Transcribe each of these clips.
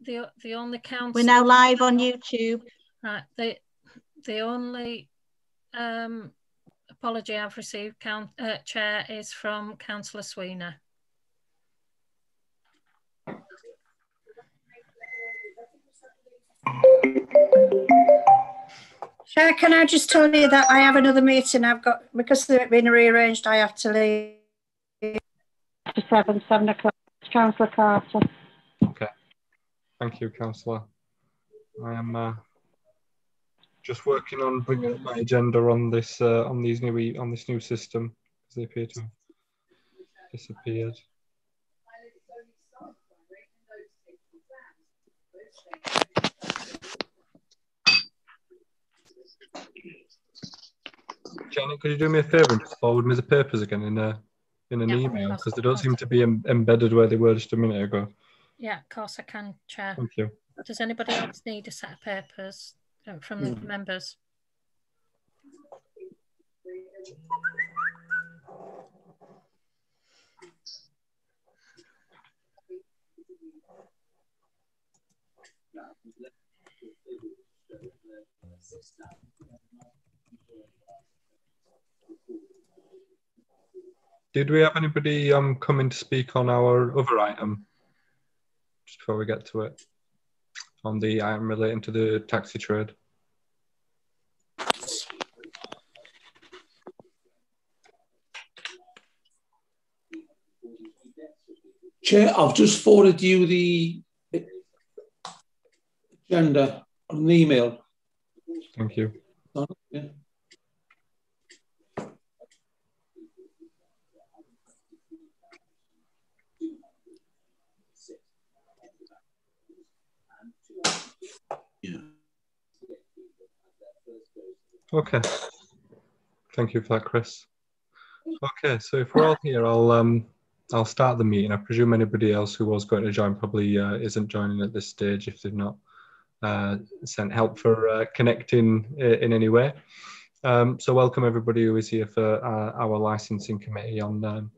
the the only council. We're now live on YouTube. Right. The the only um, apology I've received, count, uh, Chair, is from Councillor Sweeney. Chair, can I just tell you that I have another meeting I've got, because they've been rearranged, I have to leave to seven, seven o'clock. Councillor Carter. Thank you, Councillor. I am uh, just working on bringing up my agenda on this uh, on these new on this new system because they appear to have disappeared. Janet, could you do me a favour and just forward me the papers again in a in an Yeah, email because they don't seem to be em- embedded where they were just a minute ago. Yeah, of course I can, Chair. Thank you. Does anybody else need a set of papers uh, from the members? Did we have anybody um coming to speak on our other item? Just before we get to it, on the item relating to the taxi trade. Chair, I've just forwarded you the agenda on an email. Thank you. Yeah. Okay. Thank you for that, Chris. Okay, so if we're all here, I'll um I'll start the meeting. I presume anybody else who was going to join probably uh, isn't joining at this stage if they've not uh, sent help for uh, connecting in any way. Um, so welcome everybody who is here for uh, our licensing committee on um,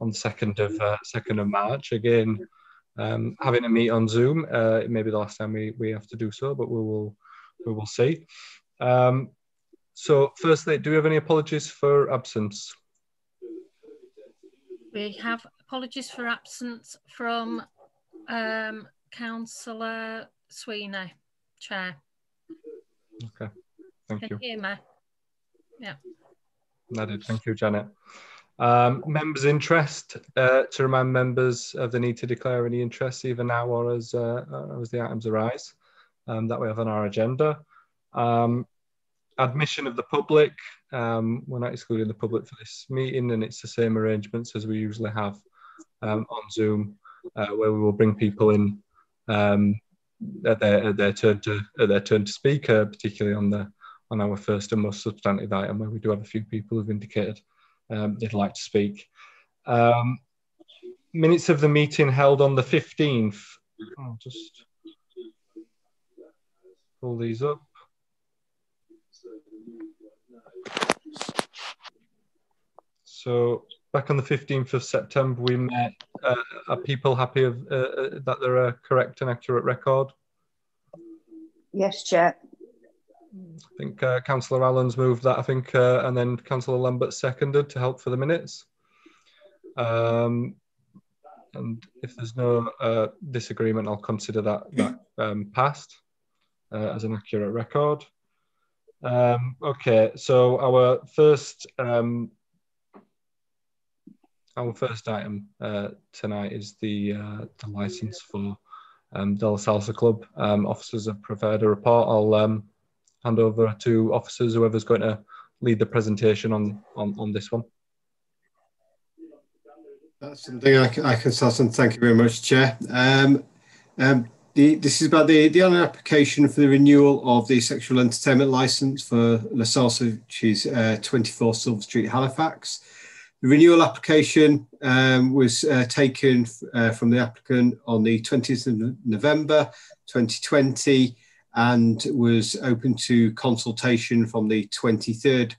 on the second of uh, second of March. Again, um, having a meet on Zoom. Uh, it may be the last time we, we have to do so, but we will we will see. Um, so firstly, do we have any apologies for absence? We have apologies for absence from um, Councillor Sweeney, Chair. Okay, thank Can you. hear me? Yeah. I did. Thank you, Janet. Um, members' interest, uh, to remind members of the need to declare any interest either now or as, uh, uh, as the items arise um, that we have on our agenda. Um, admission of the public, um, we're not excluding the public for this meeting and it's the same arrangements as we usually have um, on Zoom uh, where we will bring people in um, at, their, at their turn to at their turn to speak, uh, particularly on the on our first and most substantive item where we do have a few people who've indicated um, they'd like to speak. Um, minutes of the meeting held on the 15th. I'll just pull these up. So back on the 15th of September, we met. Uh, are people happy of, uh, uh, that they're a correct and accurate record? Yes, Chair. I think uh, Councillor Allen's moved that, I think, uh, and then Councillor Lambert seconded to help for the minutes. Um, and if there's no uh, disagreement, I'll consider that, that um, passed uh, as an accurate record. Um, okay, so our first um, our first item uh, tonight is the uh, the license for um, Del Salsa Club. Um, officers have prepared a report. I'll um, hand over to officers, whoever's going to lead the presentation on on, on this one. That's something I can, I can start. Thank you very much, Chair. Um, um, the, this is about the, the application for the renewal of the sexual entertainment license for La Salsa, which is uh, 24 Silver Street, Halifax. The renewal application um, was uh, taken uh, from the applicant on the 20th of November 2020 and was open to consultation from the 23rd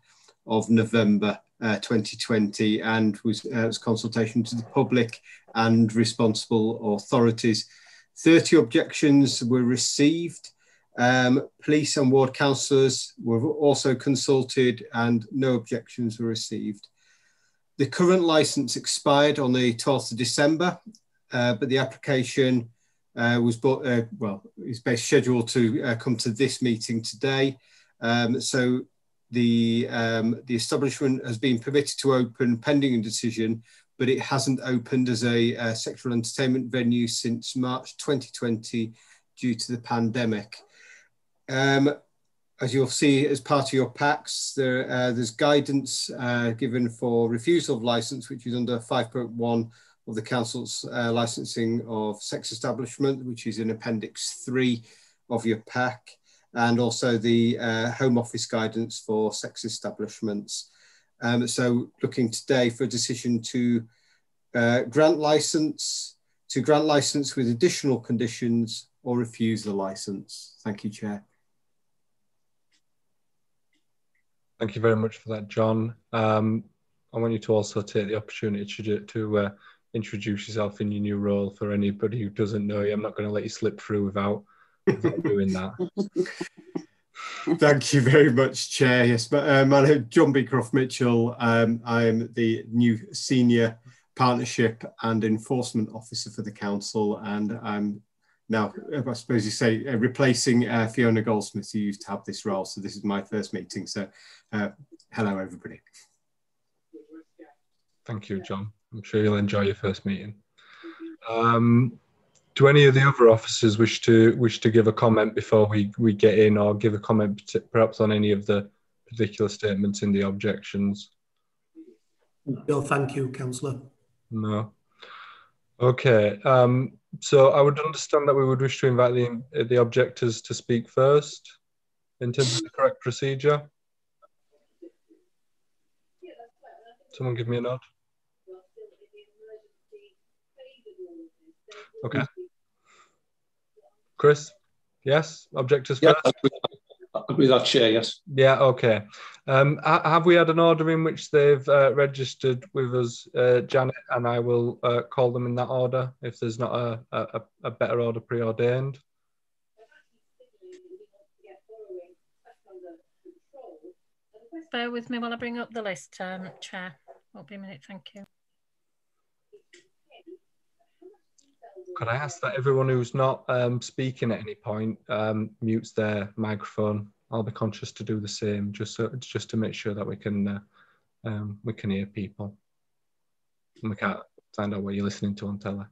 of November uh, 2020 and was, uh, was consultation to the public and responsible authorities 30 objections were received. Um, police and ward councillors were also consulted and no objections were received. The current licence expired on the 12th of December, uh, but the application uh, was bought, uh, well, is based scheduled to uh, come to this meeting today. Um, so the, um, the establishment has been permitted to open pending a decision, but it hasn't opened as a, a sexual entertainment venue since March 2020 due to the pandemic. Um, as you'll see as part of your packs, there, uh, there's guidance uh, given for refusal of license, which is under 5.1 of the council's uh, licensing of sex establishment, which is in appendix three of your pack, and also the uh, home office guidance for sex establishments. Um, so looking today for a decision to uh, grant license, to grant license with additional conditions or refuse the license. Thank you, Chair. Thank you very much for that, John. Um, I want you to also take the opportunity to, to uh, introduce yourself in your new role for anybody who doesn't know you. I'm not going to let you slip through without, without doing that. Thank you very much, Chair. Yes, but uh, my name is John Beecroft Mitchell. Um, I'm the new Senior Partnership and Enforcement Officer for the Council, and I'm now, I suppose you say, uh, replacing uh, Fiona Goldsmith, who used to have this role. So this is my first meeting. So uh, hello, everybody. Thank you, John. I'm sure you'll enjoy your first meeting. Um, do any of the other officers wish to wish to give a comment before we, we get in or give a comment perhaps on any of the particular statements in the objections? No, thank you, Councillor. No. Okay. Um, so I would understand that we would wish to invite the, the objectors to speak first in terms of the correct procedure. Someone give me a nod. Okay. Chris? Yes? Objectors yeah, first? I agree with that, Chair, yes. Yeah, okay. Um, ha have we had an order in which they've uh, registered with us, uh, Janet, and I will uh, call them in that order if there's not a, a, a better order preordained? Bear with me while I bring up the list, um, Chair. Won't be a minute, thank you. Could I ask that everyone who's not um, speaking at any point um, mutes their microphone? I'll be conscious to do the same, just so, just to make sure that we can uh, um, we can hear people, and we can't find out what you're listening to on telly.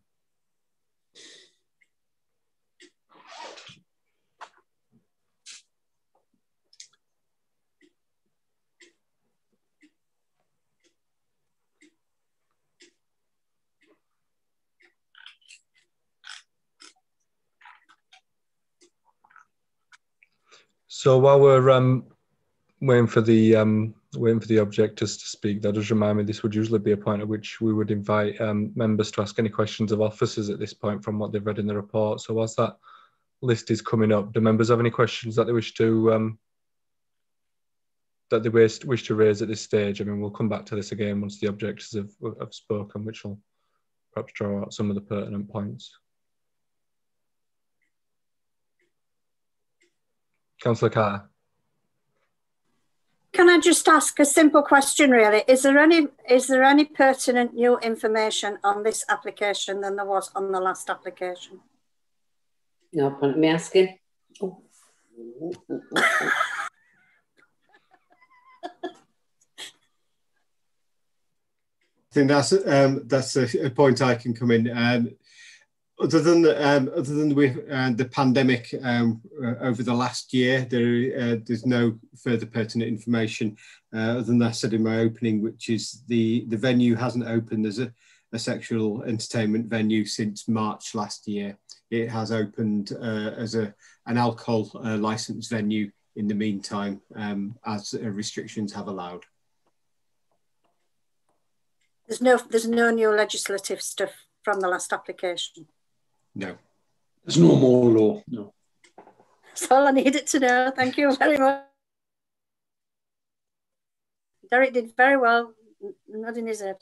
So while we're um, waiting for the um, waiting for the objectors to speak, that does remind me this would usually be a point at which we would invite um, members to ask any questions of officers at this point from what they've read in the report. So whilst that list is coming up, do members have any questions that they wish to um, that they wish, wish to raise at this stage? I mean, we'll come back to this again once the objectors have, have spoken, which will perhaps draw out some of the pertinent points. Councillor Carr. Can I just ask a simple question really? Is there any is there any pertinent new information on this application than there was on the last application? No point in me asking. Oh. I think that's um, that's a, a, point I can come in. Um, other than um, other than with uh, the pandemic um, uh, over the last year, there uh, there's no further pertinent information uh, other than I said in my opening, which is the the venue hasn't opened as a, a sexual entertainment venue since March last year. It has opened uh, as a an alcohol uh, licensed venue in the meantime, um, as restrictions have allowed. There's no there's no new legislative stuff from the last application. No. There's no more law. No. That's all I needed to know. Thank you very much. Derek did very well, nodding his head.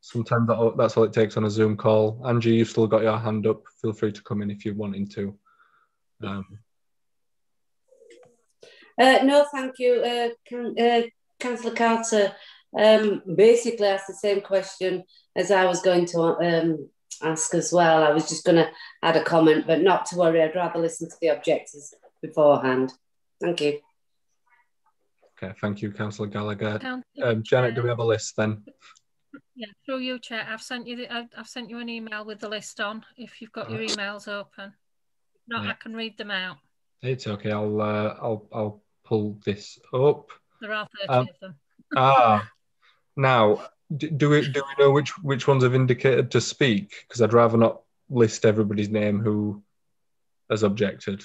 Sometimes that, that's all it takes on a Zoom call. Angie, you've still got your hand up. Feel free to come in if you're wanting to. Um, Uh, no, thank you. Uh, can, uh, Councillor Carter um, basically asked the same question as I was going to um, ask as well. I was just going to add a comment, but not to worry. I'd rather listen to the objectors beforehand. Thank you. okay, thank you, Councillor Gallagher. Um, Janet, do we have a list then? Yeah, through you, Chair. I've sent you the, I've, I've sent you an email with the list on. If you've got your emails open, if not, Yeah. I can read them out. It's okay. I'll uh, I'll I'll pull this up. There are thirty Um, of them. Ah, now d- do we do we know which which ones have indicated to speak? Because I'd rather not list everybody's name who has objected.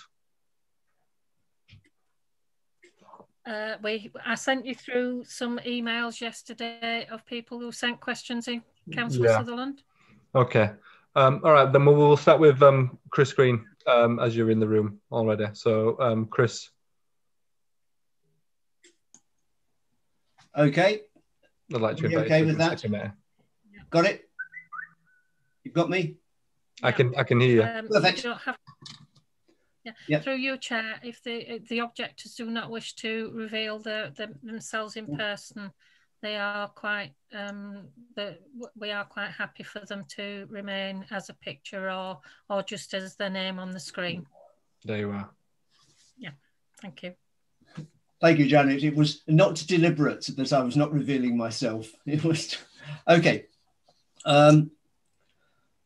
Uh, we, I sent you through some emails yesterday of people who sent questions in, Councillor Yeah. Sutherland. Okay. Um, all right, then we'll, we'll start with um, Chris Green um, as you're in the room already. So, um, Chris, Okay, I'd like to invite okay you to with the that? committee. got it? You've got me? I can I can hear you. Um, you Perfect. don't have, yeah, Yep. through your Chair, if the, if the objectors do not wish to reveal the, them themselves in person, they are quite, um, the, we are quite happy for them to remain as a picture or, or just as their name on the screen. There you are. Yeah. Thank you. Thank you, Janet. It was not deliberate that I was not revealing myself. It was okay. Um,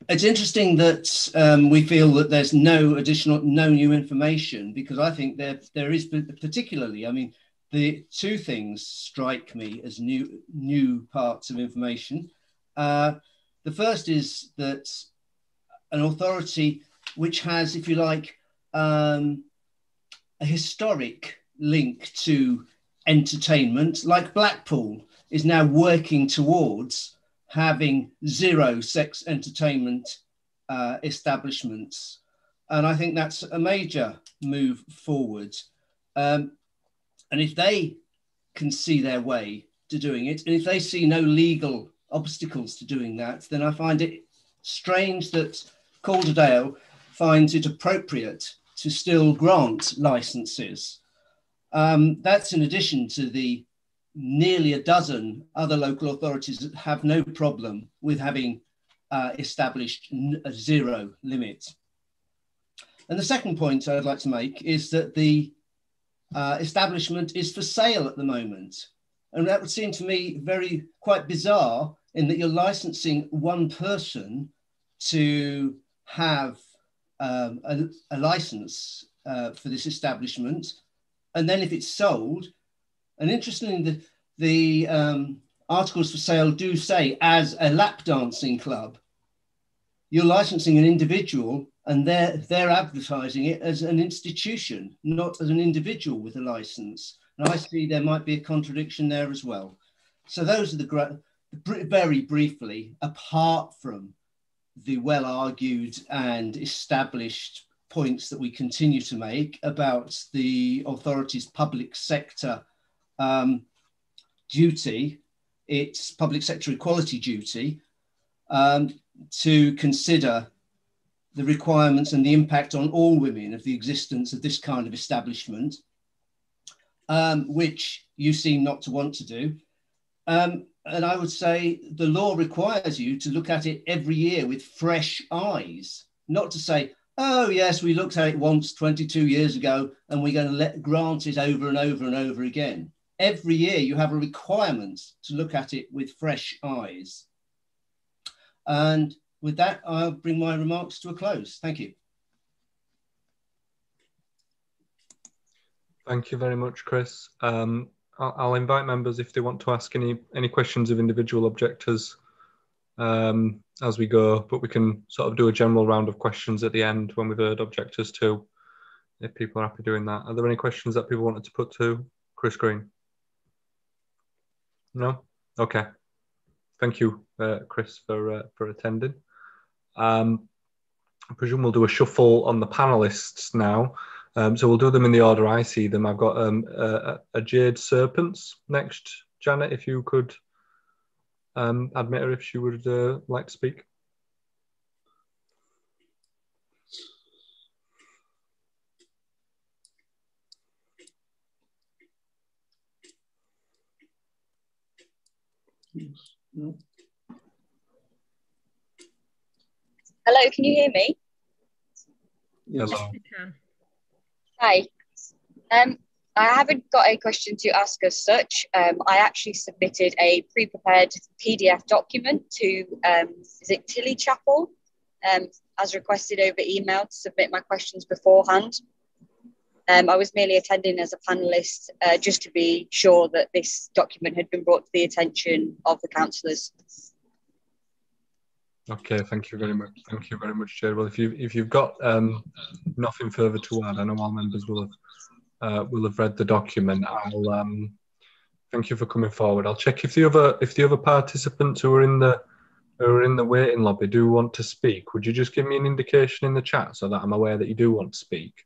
it's interesting that um, we feel that there's no additional, no new information because I think there there is particularly. I mean, the two things strike me as new new parts of information. Uh, the first is that an authority which has, if you like, um, a historic link to entertainment, like Blackpool is now working towards having zero sex entertainment uh, establishments. And I think that's a major move forward. Um, and if they can see their way to doing it, and if they see no legal obstacles to doing that, then I find it strange that Calderdale finds it appropriate to still grant licenses. Um, that's in addition to the nearly a dozen other local authorities that have no problem with having uh, established a zero limit. And the second point I'd like to make is that the uh, establishment is for sale at the moment. And that would seem to me very quite bizarre in that you're licensing one person to have um, a, a, license uh, for this establishment. And then if it's sold, and interestingly, the, the um, articles for sale do say as a lap dancing club, you're licensing an individual and they're, they're advertising it as an institution, not as an individual with a license. And I see there might be a contradiction there as well. So those are the, very briefly, apart from the well argued and established points that we continue to make about the authorities' public sector um, duty, its public sector equality duty, um, to consider the requirements and the impact on all women of the existence of this kind of establishment, um, which you seem not to want to do. Um, and I would say the law requires you to look at it every year with fresh eyes, not to say, oh, yes, we looked at it once 22 years ago and we're going to let grant it over and over and over again. Every year you have a requirement to look at it with fresh eyes. And with that, I'll bring my remarks to a close. Thank you. Thank you very much, Chris. Um, I'll, I'll, invite members if they want to ask any any questions of individual objectors um, as we go, but we can sort of do a general round of questions at the end when we've heard objectors too, if people are happy doing that. Are there any questions that people wanted to put to Chris Green? No? Okay. Thank you, uh, Chris, for, uh, for attending. Um, I presume we'll do a shuffle on the panelists now. Um, so we'll do them in the order I see them. I've got um, a, a, Jade Serpents next. Janet, if you could um, Admiter if she would uh, like to speak. Hello, can you hear me? Hello. We can. Hi. Um, I haven't got a question to ask as such. Um, I actually submitted a pre-prepared PDF document to um, is it Tilly Chapel, um, as requested over email to submit my questions beforehand. Um, I was merely attending as a panelist uh, just to be sure that this document had been brought to the attention of the councillors. Okay, thank you very much. Thank you very much, Chair. Well, if you if you've got um, nothing further to add, I know our members will have uh, will have read the document. I'll um, thank you for coming forward. I'll check if the other if the other participants who are in the who are in the waiting lobby do want to speak. Would you just give me an indication in the chat so that I'm aware that you do want to speak?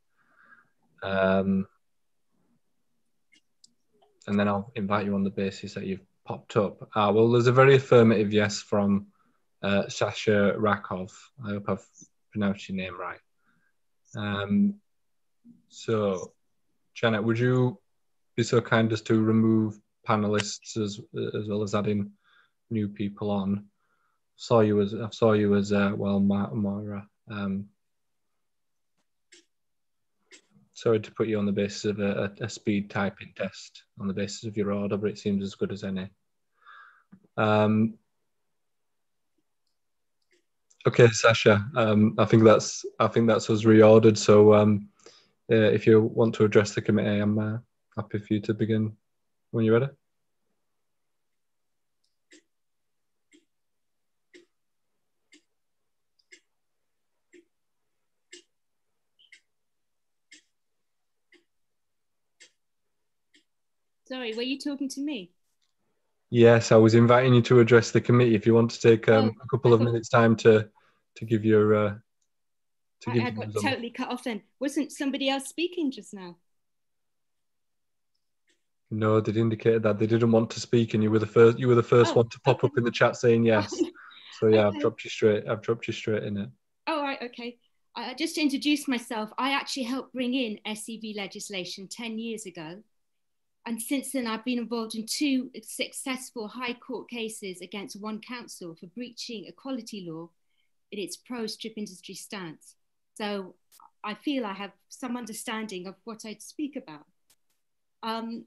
Um, and then I'll invite you on the basis that you've popped up. Ah, well, there's a very affirmative yes from uh, Sasha Rakoff. I hope I've pronounced your name right. Um, so, Janet, would you be so kind as to remove panelists as as well as adding new people on? Saw you as I saw you as uh, well, Ma- Mara. Um, sorry to put you on the basis of a, a, a speed typing test on the basis of your order, but it seems as good as any. Um, Okay, Sasha. Um, I think that's I think that's us reordered. So um, uh, if you want to address the committee, I'm uh, happy for you to begin when you're ready. Sorry, were you talking to me? Yes, I was inviting you to address the committee. If you want to take um, Oh, a couple of minutes time to to give your uh, to I, I got totally cut off then. Wasn't somebody else speaking just now? No, they'd indicated that they didn't want to speak, and you were the first. You were the first Oh, one to pop up in the chat saying yes. So yeah, I've dropped you straight. I've dropped you straight in it. Oh, right, okay. Uh, just to introduce myself, I actually helped bring in SEV legislation 10 years ago. And since then, I've been involved in two successful High Court cases against one council for breaching equality law in its pro strip industry stance. So I feel I have some understanding of what I'd speak about. Um,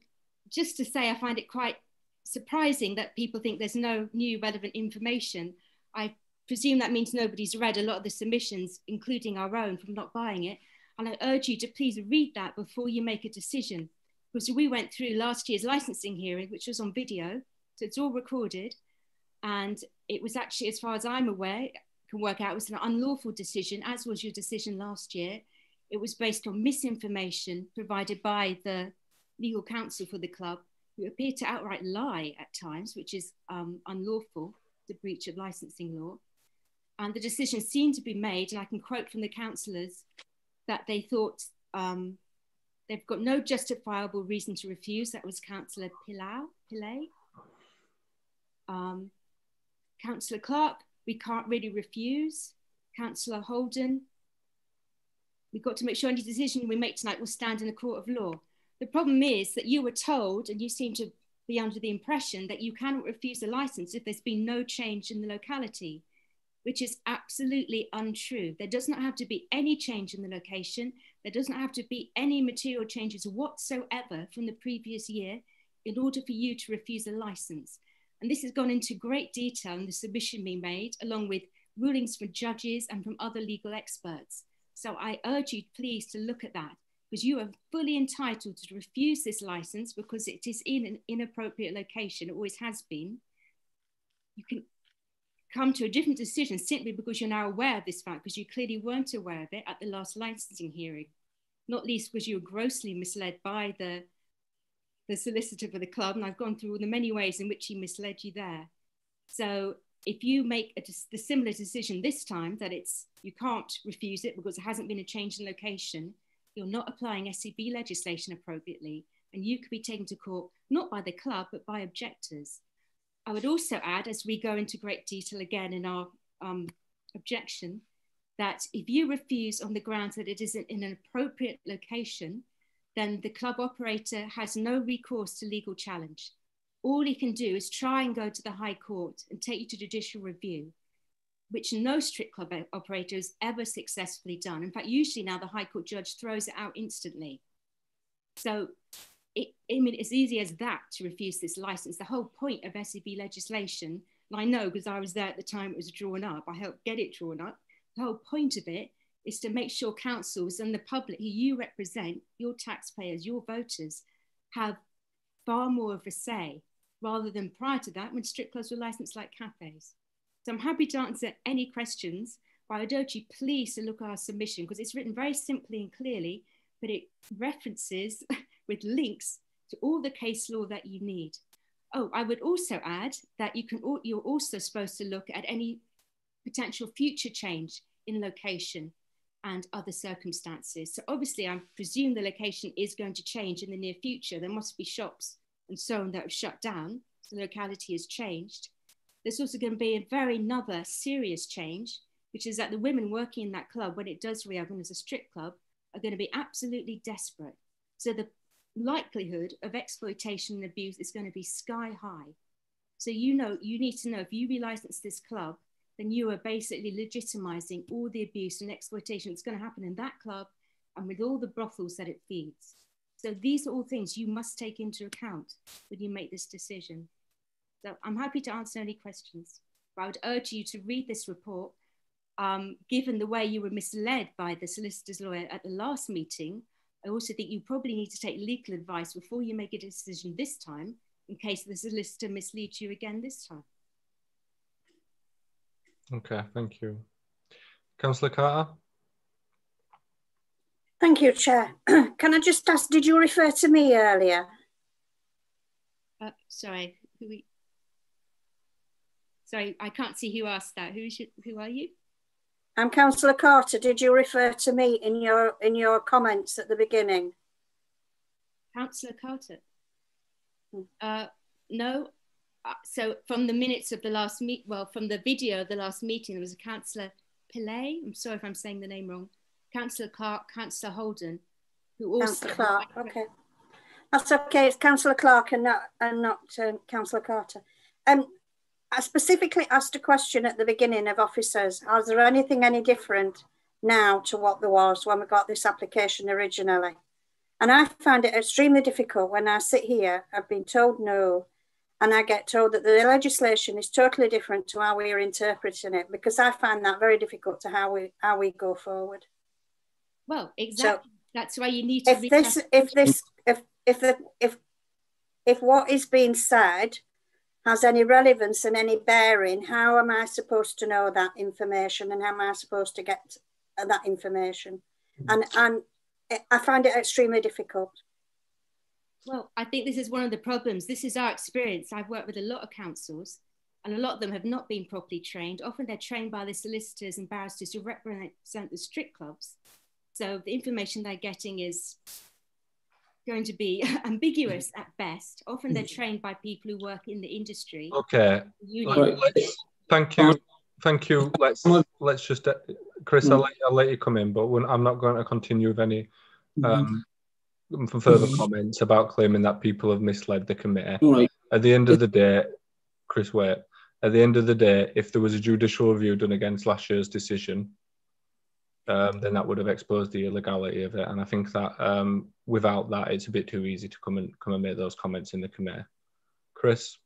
just to say, I find it quite surprising that people think there's no new relevant information. I presume that means nobody's read a lot of the submissions, including our own, from not buying it. And I urge you to please read that before you make a decision. Because we went through last year's licensing hearing, which was on video, so it's all recorded. And it was actually, as far as I'm aware, can work out, it was an unlawful decision, as was your decision last year. It was based on misinformation provided by the legal counsel for the club, who appeared to outright lie at times, which is um, unlawful, the breach of licensing law. And the decision seemed to be made, and I can quote from the councillors, that they thought um, they've got no justifiable reason to refuse. That was Councillor Pilau, Pillay. Um, Councillor Clark, we can't really refuse. Councillor Holden, we've got to make sure any decision we make tonight will stand in the court of law. The problem is that you were told, and you seem to be under the impression that you cannot refuse a license if there's been no change in the locality, which is absolutely untrue. There does not have to be any change in the location. There doesn't have to be any material changes whatsoever from the previous year in order for you to refuse a license. And this has gone into great detail in the submission we made, along with rulings from judges and from other legal experts. So I urge you, please, to look at that because you are fully entitled to refuse this license because it is in an inappropriate location, it always has been. You can come to a different decision simply because you're now aware of this fact, because you clearly weren't aware of it at the last licensing hearing, not least because you were grossly misled by the, the solicitor for the club. And I've gone through all the many ways in which he misled you there. So if you make a, the similar decision this time that it's you can't refuse it because there hasn't been a change in location, you're not applying SEV legislation appropriately, and you could be taken to court not by the club but by objectors. I would also add, as we go into great detail again in our um, objection, that if you refuse on the grounds that it isn't in an appropriate location, then the club operator has no recourse to legal challenge. All he can do is try and go to the High Court and take you to judicial review, which no strip club operator has ever successfully done. In fact, usually now the High Court judge throws it out instantly. So it, I mean, it's easy as that to refuse this license. The whole point of SEV legislation, and I know because I was there at the time it was drawn up, I helped get it drawn up. The whole point of it is to make sure councils and the public who you represent, your taxpayers, your voters, have far more of a say rather than prior to that when strip clubs were licensed like cafes. So I'm happy to answer any questions, but I would urge you please to look at our submission because it's written very simply and clearly, but it references with links to all the case law that you need. Oh, I would also add that you can, you're also supposed to look at any potential future change in location and other circumstances. So obviously, I presume the location is going to change in the near future. There must be shops and so on that have shut down. So the locality has changed. There's also going to be a very another serious change, which is that the women working in that club, when it does reopen as a strip club, are going to be absolutely desperate. So the likelihood of exploitation and abuse is going to be sky high. So you know, you need to know if you relicense this club, then you are basically legitimizing all the abuse and exploitation that's going to happen in that club and with all the brothels that it feeds. So these are all things you must take into account when you make this decision. So I'm happy to answer any questions, but I would urge you to read this report. Um, given the way you were misled by the solicitor's lawyer at the last meeting, I also think you probably need to take legal advice before you make a decision this time in case the solicitor misleads you again this time. Okay, thank you. Councillor Carter? Thank you, Chair. Can I just ask, did you refer to me earlier? Uh, sorry, who we... Sorry, I can't see who asked that. Who, should, who are you? I'm Councillor Carter. Did you refer to me in your in your comments at the beginning? Councillor Carter. Hmm. Uh, no. Uh, so from the minutes of the last meet, well, from the video of the last meeting, there was a Councillor Pillay. I'm sorry if I'm saying the name wrong. Councillor Clark, Councillor Holden, who also. Councillor Clark. Okay, that's okay. It's Councillor Clark and not and not um, Councillor Carter. Um, I specifically asked a question at the beginning of officers. Is there anything any different now to what there was when we got this application originally? And I find it extremely difficult when I sit here, I've been told no, and I get told that the legislation is totally different to how we are interpreting it, because I find that very difficult to how we how we go forward. Well, exactly. So That's why you need to. If this, if this, if if the if if what is being said has any relevance and any bearing, how am I supposed to know that information and how am I supposed to get that information? And, and I find it extremely difficult. Well, I think this is one of the problems. This is our experience. I've worked with a lot of councils and a lot of them have not been properly trained. Often they're trained by the solicitors and barristers who represent the strip clubs. So the information they're getting is going to be ambiguous at best. Often they're mm. trained by people who work in the industry. Okay. thank you. Thank you. Let's let's just, uh, Chris, I'll, mm. let, I'll let you come in, but I'm not going to continue with any mm-hmm. um, mm-hmm. further comments about claiming that people have misled the committee. Right. At the end of the day, Chris, wait. At the end of the day, if there was a judicial review done against last year's decision, um, then that would have exposed the illegality of it. And I think that um, without that, it's a bit too easy to come and come and make those comments in the committee. Chris,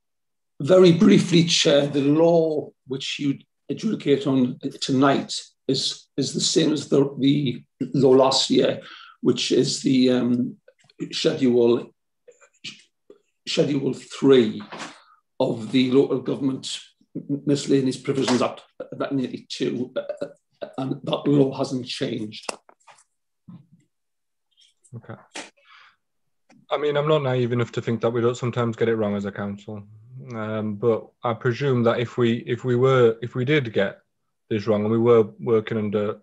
very briefly, Chair, the law which you adjudicate on tonight is is the same as the, the law last year, which is the um, schedule schedule three of the local government miscellaneous provisions act that 1982 and that law hasn't changed. Okay. I mean, I'm not naive enough to think that we don't sometimes get it wrong as a council, um, but I presume that if we if we were if we did get this wrong and we were working under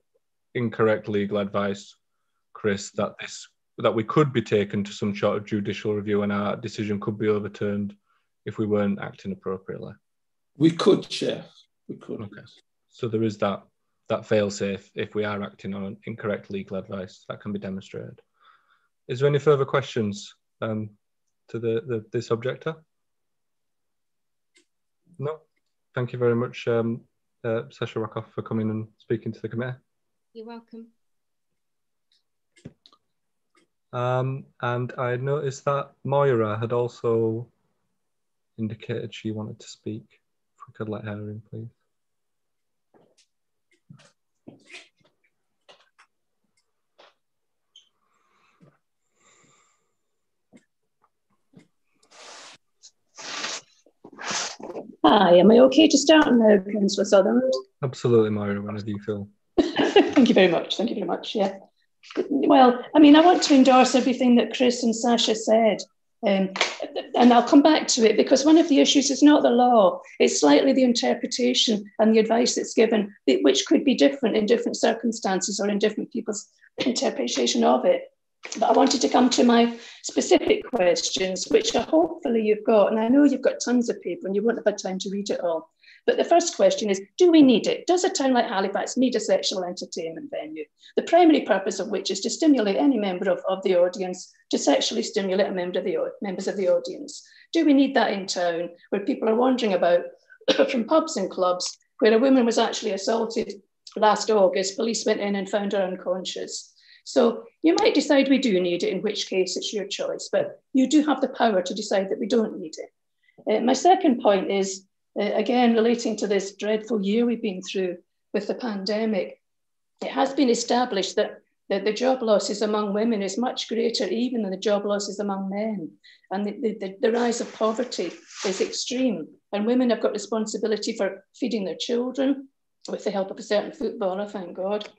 incorrect legal advice, Chris, that this that we could be taken to some sort of judicial review and our decision could be overturned if we weren't acting appropriately? We could, Chair. We could. Okay. So there is that that fail safe if we are acting on incorrect legal advice that can be demonstrated. Is there any further questions um, to the, the this objector? No. Thank you very much, um, uh, Sasha Rakoff, for coming and speaking to the committee. You're welcome. Um, and I noticed that Moira had also indicated she wanted to speak. If we could let her in, please. Hi, am I okay to start now, Councillor Sutherland? Absolutely, Moira, whenever you feel. Thank you very much. Thank you very much. Yeah. Well, I mean, I want to endorse everything that Chris and Sasha said. Um, and I'll come back to it because one of the issues is not the law, it's slightly the interpretation and the advice that's given, which could be different in different circumstances or in different people's interpretation of it. But I wanted to come to my specific questions, which are hopefully you've got. And I know you've got tons of paper and you won't have had time to read it all. But the first question is Do we need it? Does a town like Halifax need a sexual entertainment venue? The primary purpose of which is to stimulate any member of, of the audience to sexually stimulate a member of the, members of the audience. Do we need that in town where people are wandering about from pubs and clubs where a woman was actually assaulted last August? Police went in and found her unconscious. So you might decide we do need it, in which case it's your choice, but you do have the power to decide that we don't need it. Uh, my second point is, again, relating to this dreadful year we've been through with the pandemic, it has been established that, that the job losses among women is much greater even than the job losses among men. And the, the, the rise of poverty is extreme. And women have got responsibility for feeding their children with the help of a certain footballer, thank God.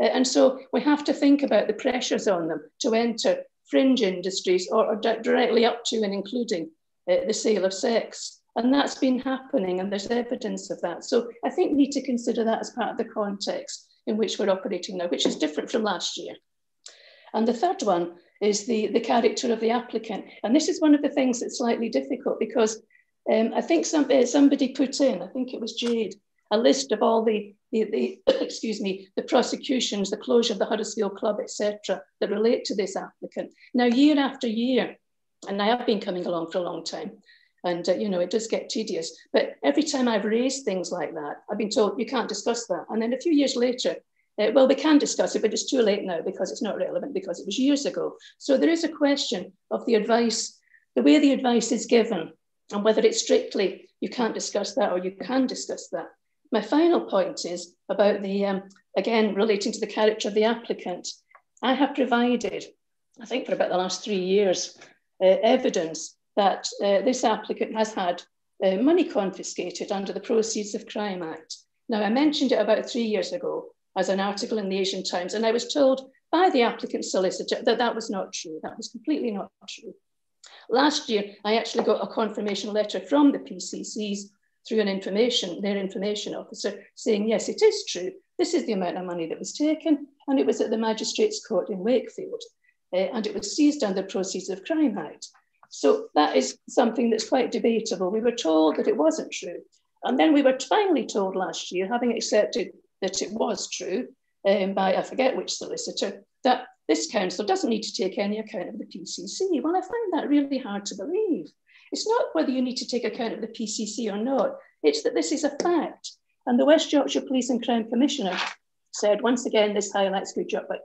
Uh, and so we have to think about the pressures on them to enter fringe industries or, or directly up to and including uh, the sale of sex. And that's been happening, and there's evidence of that. So I think we need to consider that as part of the context in which we're operating now, which is different from last year. And the third one is the, the character of the applicant. And this is one of the things that's slightly difficult because um, I think some, uh, somebody put in, I think it was Jade, a list of all the, the, the excuse me, the prosecutions, the closure of the Huddersfield Club, etc., that relate to this applicant. Now, year after year, and I have been coming along for a long time, and uh, you know it does get tedious. But every time I've raised things like that, I've been told you can't discuss that. And then a few years later, uh, well, we can discuss it, but it's too late now because it's not relevant because it was years ago. So there is a question of the advice, the way the advice is given, and whether it's strictly you can't discuss that or you can discuss that. My final point is about the, um, again, relating to the character of the applicant. I have provided, I think for about the last three years, uh, evidence that uh, this applicant has had uh, money confiscated under the Proceeds of Crime Act. Now, I mentioned it about three years ago as an article in the Asian Times, and I was told by the applicant's solicitor that that was not true. That was completely not true. Last year, I actually got a confirmation letter from the PCCs through an information, their information officer, saying, yes, it is true. This is the amount of money that was taken, and it was at the Magistrates Court in Wakefield, uh, and it was seized under Proceeds of Crime Act. So that is something that's quite debatable. We were told that it wasn't true. And then we were finally told last year, having accepted that it was true um, by, I forget which solicitor, that this council doesn't need to take any account of the PCC. Well, I find that really hard to believe. It's not whether you need to take account of the PCC or not, it's that this is a fact. And the West Yorkshire Police and Crime Commissioner said, once again, this highlights good job by,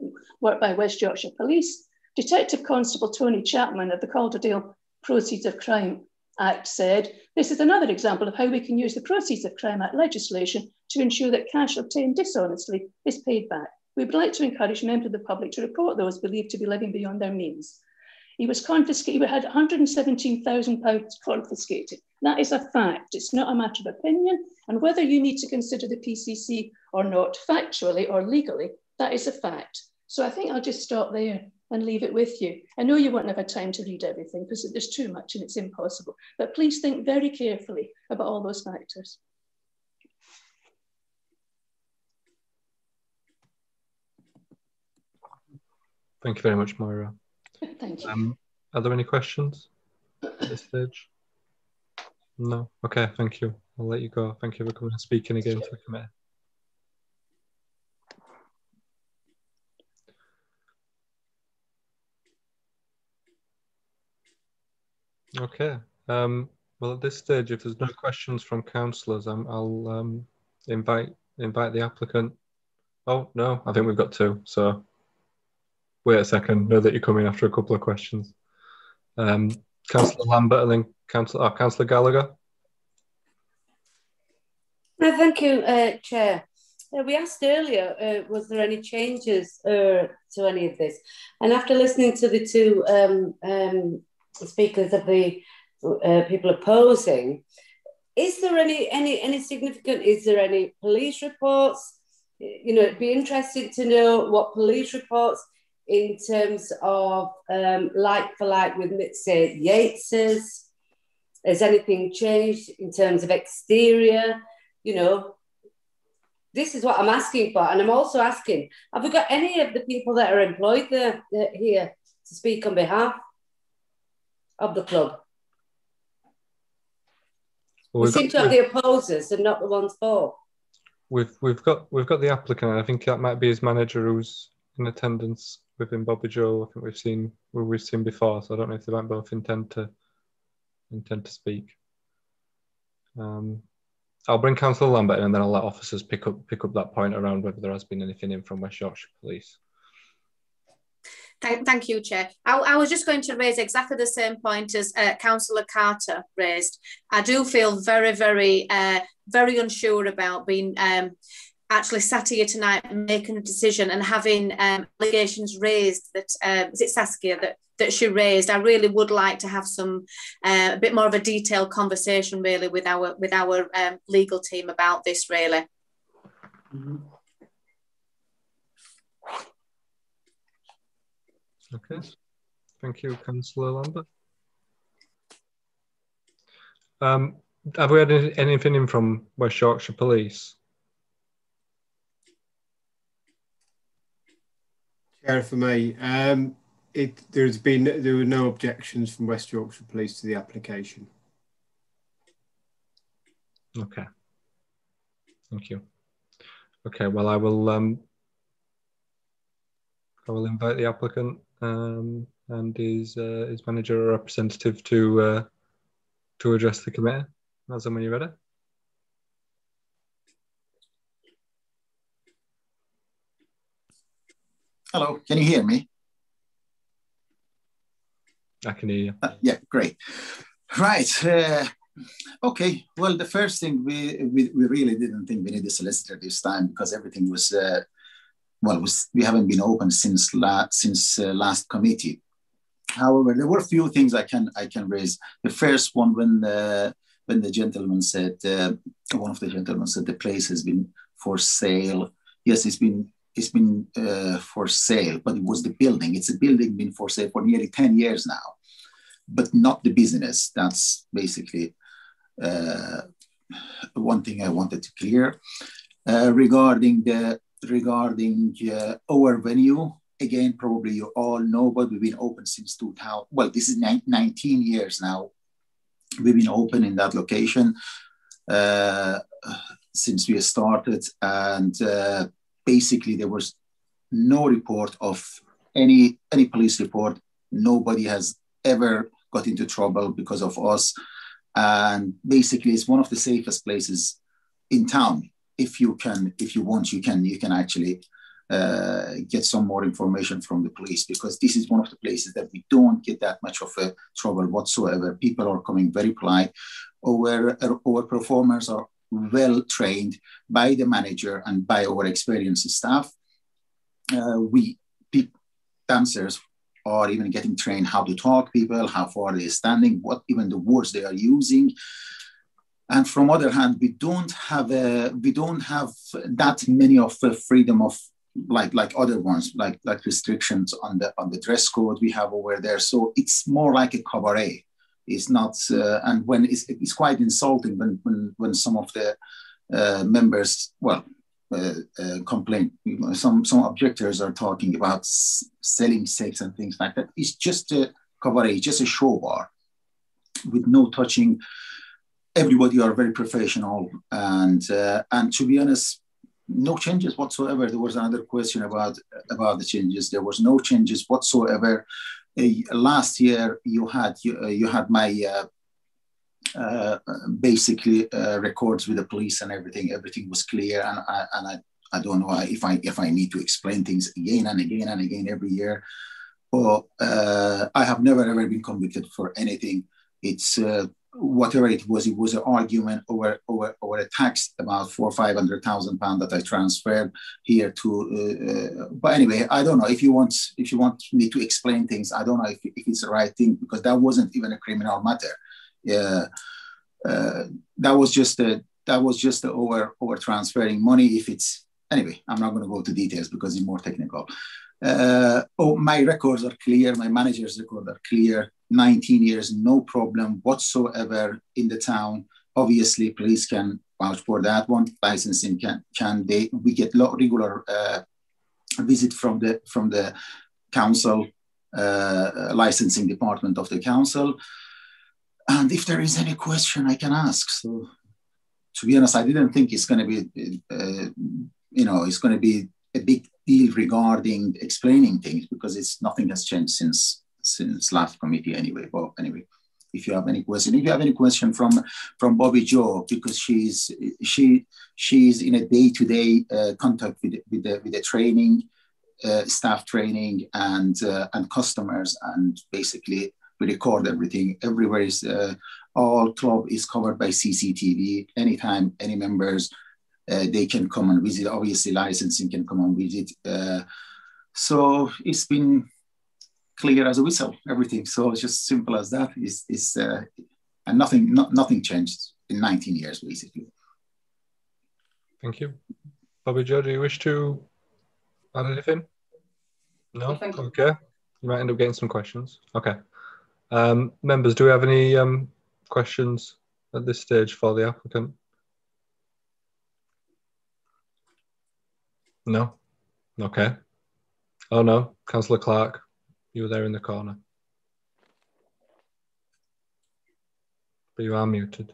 work by West Yorkshire Police. Detective Constable Tony Chapman of the Calderdale Proceeds of Crime Act said, this is another example of how we can use the Proceeds of Crime Act legislation to ensure that cash obtained dishonestly is paid back. We would like to encourage members of the public to report those believed to be living beyond their means. He was confiscated, he had 117,000 pounds confiscated. That is a fact. It's not a matter of opinion. And whether you need to consider the PCC or not, factually or legally, that is a fact. So I think I'll just stop there and leave it with you. I know you won't have a time to read everything because there's too much and it's impossible. But please think very carefully about all those factors. Thank you very much, Moira. Thank you. Um, are there any questions at this stage? No. Okay, thank you. I'll let you go. Thank you for coming and speaking again to the committee. Okay. Um, well, at this stage, if there's no questions from councillors, um, I'll um, invite invite the applicant. Oh no, I think we've got two. So wait a second. Know that you're coming after a couple of questions. Um, Councillor Lambert and then Councillor oh, Councillor Gallagher. No, thank you, uh, Chair. Uh, we asked earlier, uh, was there any changes uh, to any of this? And after listening to the two um, um, speakers of the uh, people opposing, is there any any any significant? Is there any police reports? You know, it'd be interesting to know what police reports in terms of um, like for like with, say, Yates's. Has anything changed in terms of exterior? You know, this is what I'm asking for. And I'm also asking, have we got any of the people that are employed there, there here to speak on behalf of the club? Well, we seem to have the opposers and not the ones for. We've we've got we've got the applicant. I think that might be his manager who's in attendance with him, Bobby Joe. I think we've seen we've seen before, so I don't know if they might both intend to intend to speak. Um, I'll bring Councillor Lambert in, and then I'll let officers pick up pick up that point around whether there has been anything in from West Yorkshire Police. Thank, thank you, Chair. I, I, was just going to raise exactly the same point as uh, Councillor Carter raised. I do feel very, very, uh, very unsure about being um, actually sat here tonight making a decision and having um, allegations raised that uh, is it Saskia that that she raised. I really would like to have some uh, a bit more of a detailed conversation really with our with our um, legal team about this really. Mm -hmm. Okay, thank you, Councillor Lambert. Um, have we had anything in from West Yorkshire Police? Chair, for me, um, it, there's been there were no objections from West Yorkshire Police to the application. Okay. Thank you. Okay, well, I will um, I will invite the applicant um, and is uh, his manager or representative to uh, to address the committee. As when you're ready. Hello, can you hear me? I can hear you. Uh, yeah, great. Right. Uh, okay. Well, the first thing we, we, we really didn't think we needed a solicitor this time because everything was uh, well, we haven't been open since la- since uh, last committee. However, there were a few things I can I can raise. The first one when the when the gentleman said uh, one of the gentlemen said the place has been for sale. Yes, it's been it's been uh, for sale, but it was the building. It's a building been for sale for nearly ten years now, but not the business. That's basically uh, one thing I wanted to clear. Uh, regarding the regarding uh, our venue. Again, probably you all know, but we've been open since 2000. Well, this is 19 years now. We've been open in that location uh, since we started, and uh, basically there was no report of any any police report. Nobody has ever got into trouble because of us, and basically it's one of the safest places in town if you can, if you want, you can, you can actually uh, get some more information from the police because this is one of the places that we don't get that much of a trouble whatsoever. People are coming very polite. Our, our performers are well trained by the manager and by our experienced staff. Uh, we dancers are even getting trained how to talk people, how far they're standing, what even the words they are using and from other hand we don't have a, we don't have that many of the freedom of like like other ones like like restrictions on the on the dress code we have over there. So it's more like a cabaret. It's not uh, and when it's, it's quite insulting when when when some of the uh, members well uh, uh complain. Some some objectors are talking about selling sex and things like that. It's just a cabaret just a show bar with no touching everybody are very professional, and uh, and to be honest, no changes whatsoever. There was another question about about the changes. There was no changes whatsoever. Uh, last year, you had you, uh, you had my uh, uh basically uh, records with the police and everything. Everything was clear, and I, and I I don't know if I if I need to explain things again and again and again every year. But uh, I have never ever been convicted for anything. It's whatever it was, it was an argument over over, over a tax about four five hundred thousand pound that I transferred here to. Uh, uh, but anyway, I don't know if you want if you want me to explain things. I don't know if, if it's the right thing because that wasn't even a criminal matter. Yeah, uh, that was just a that was just a over over transferring money. If it's anyway, I'm not going to go to details because it's more technical. Uh, oh, my records are clear. My manager's records are clear. 19 years, no problem whatsoever in the town. Obviously, police can vouch for that one. Licensing can can they? We get regular uh, visit from the from the council uh, licensing department of the council. And if there is any question, I can ask. So, to be honest, I didn't think it's going to be, uh, you know, it's going to be a big deal regarding explaining things because it's nothing has changed since since last committee anyway. But anyway, if you have any question, if you have any question from from Bobby Joe, because she's she she's in a day to day contact with with the with the training, uh, staff training, and uh, and customers, and basically we record everything. Everywhere is uh, all club is covered by CCTV. Anytime any members. Uh, they can come and visit. Obviously, licensing can come and visit. Uh, so it's been clear as a whistle, everything. So it's just simple as that. Is is uh, and nothing not, nothing changed in 19 years basically. Thank you. Bobby Joe, do you wish to add anything? No? Okay. You might end up getting some questions. Okay. Um, members, do we have any um, questions at this stage for the applicant? No? Okay. Oh no, Councillor Clark. You were there in the corner. But you are muted.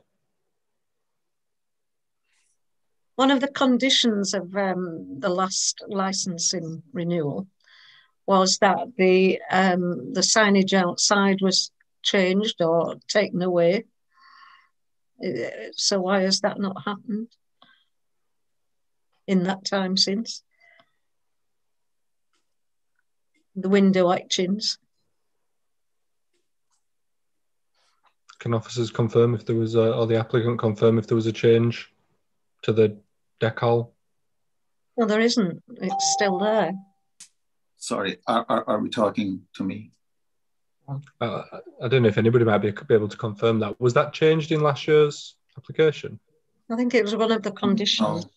One of the conditions of um, the last licensing renewal was that the um, the signage outside was changed or taken away. Uh, so why has that not happened in that time since? the window etchings. Can officers confirm if there was a, or the applicant confirm if there was a change to the decal? Well, there isn't. It's still there. Sorry, are, are, are we talking to me? Uh, I don't know if anybody might be, be able to confirm that. Was that changed in last year's application? I think it was one of the conditions. Oh.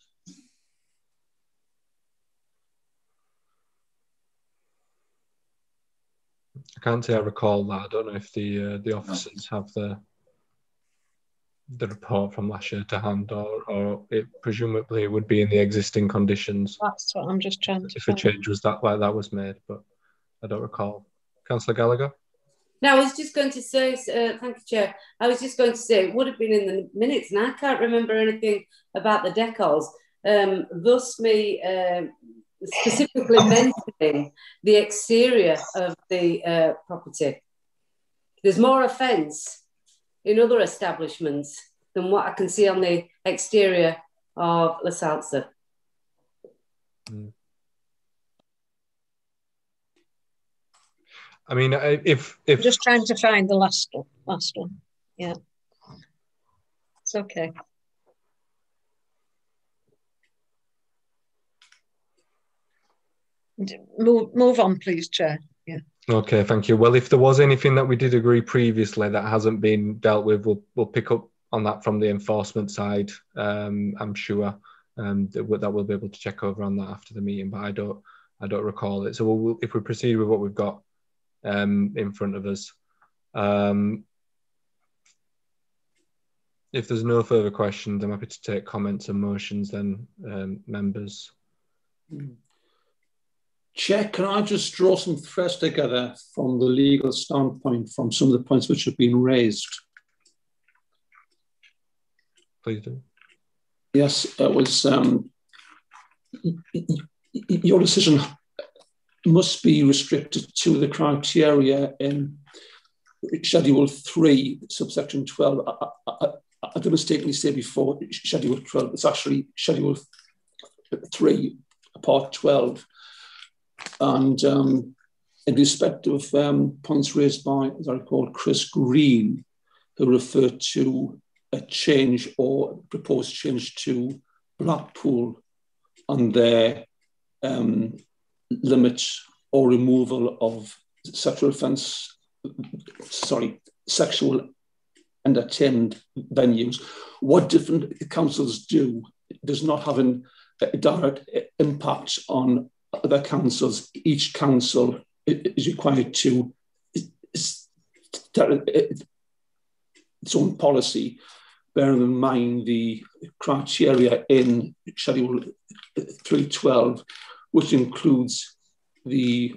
I can't say I recall that. I don't know if the uh, the officers have the the report from last year to hand, or or it presumably would be in the existing conditions. That's what I'm just trying to. If a change was that like that was made, but I don't recall. Councillor Gallagher. No, I was just going to say, uh, thank you, Chair. I was just going to say it would have been in the minutes, and I can't remember anything about the decals. Um, thus, me uh, specifically mentioning the exterior of the uh, property. There's more offence in other establishments than what I can see on the exterior of La Salsa. Mm. I mean, if if I'm just trying to find the last one, last one, yeah, it's okay. Move, move on, please, Chair. Yeah. Okay, thank you. Well, if there was anything that we did agree previously that hasn't been dealt with, we'll, we'll pick up on that from the enforcement side. Um, I'm sure um, that, we'll, that we'll be able to check over on that after the meeting, but I don't, I don't recall it. So we'll, if we proceed with what we've got um, in front of us, um, if there's no further questions, I'm happy to take comments and motions then, um, members. Mm. Chair, can I just draw some threads together from the legal standpoint from some of the points which have been raised? Please do. Yes, it was um, your decision must be restricted to the criteria in Schedule 3, subsection 12. I, I, I did mistakenly say before Schedule 12, it's actually Schedule 3, Part 12. And um, in respect of um, points raised by, as I recall, Chris Green, who referred to a change or proposed change to Blackpool on their um, limit or removal of sexual offence, sorry, sexual entertainment venues. What different councils do does not have a direct impact on other councils. Each council is required to its own policy, bearing in mind the criteria in Schedule 312, which includes the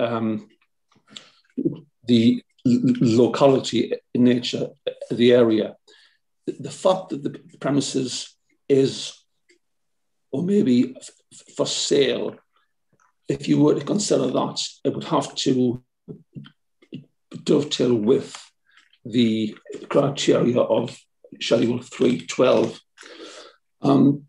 um, the locality in nature the area. The fact that the premises is or maybe for sale, if you were to consider that, it would have to dovetail with the criteria of Schedule 312. Um,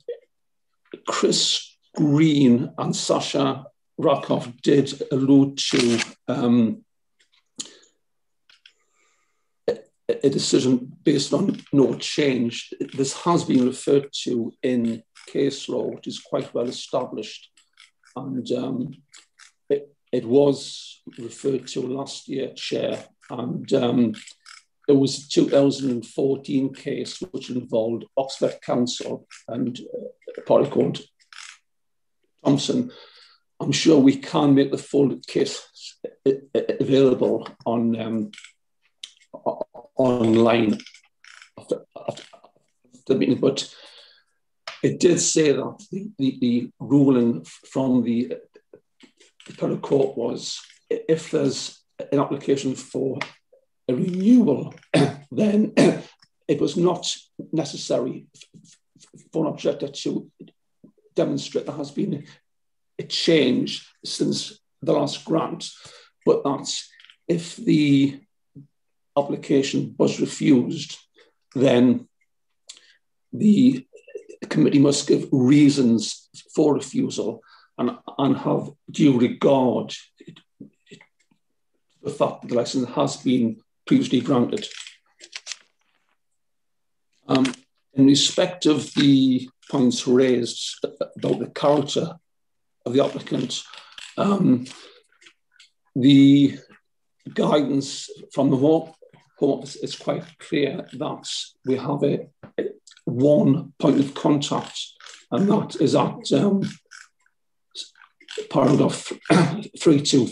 Chris Green and Sasha Rakoff did allude to um, a decision based on no change. This has been referred to in case law, which is quite well established. And um, it, it, was referred to last year, Chair, and um, it was a 2014 case which involved Oxford Council and a party called Thompson, I'm sure we can make the full case available on um, online after, after, the meeting, but it did say that the, the, the ruling from the appellate court was if there's an application for a renewal, then it was not necessary for an objector to demonstrate there has been a change since the last grant, but that if the application was refused, then the committee must give reasons for refusal and, and have due regard to the fact that the license has been previously granted. Um, in respect of the points raised about the character of the applicant, um, the guidance from the Home Office is quite clear that we have a, a one point of contact, and that is at um, paragraph three two.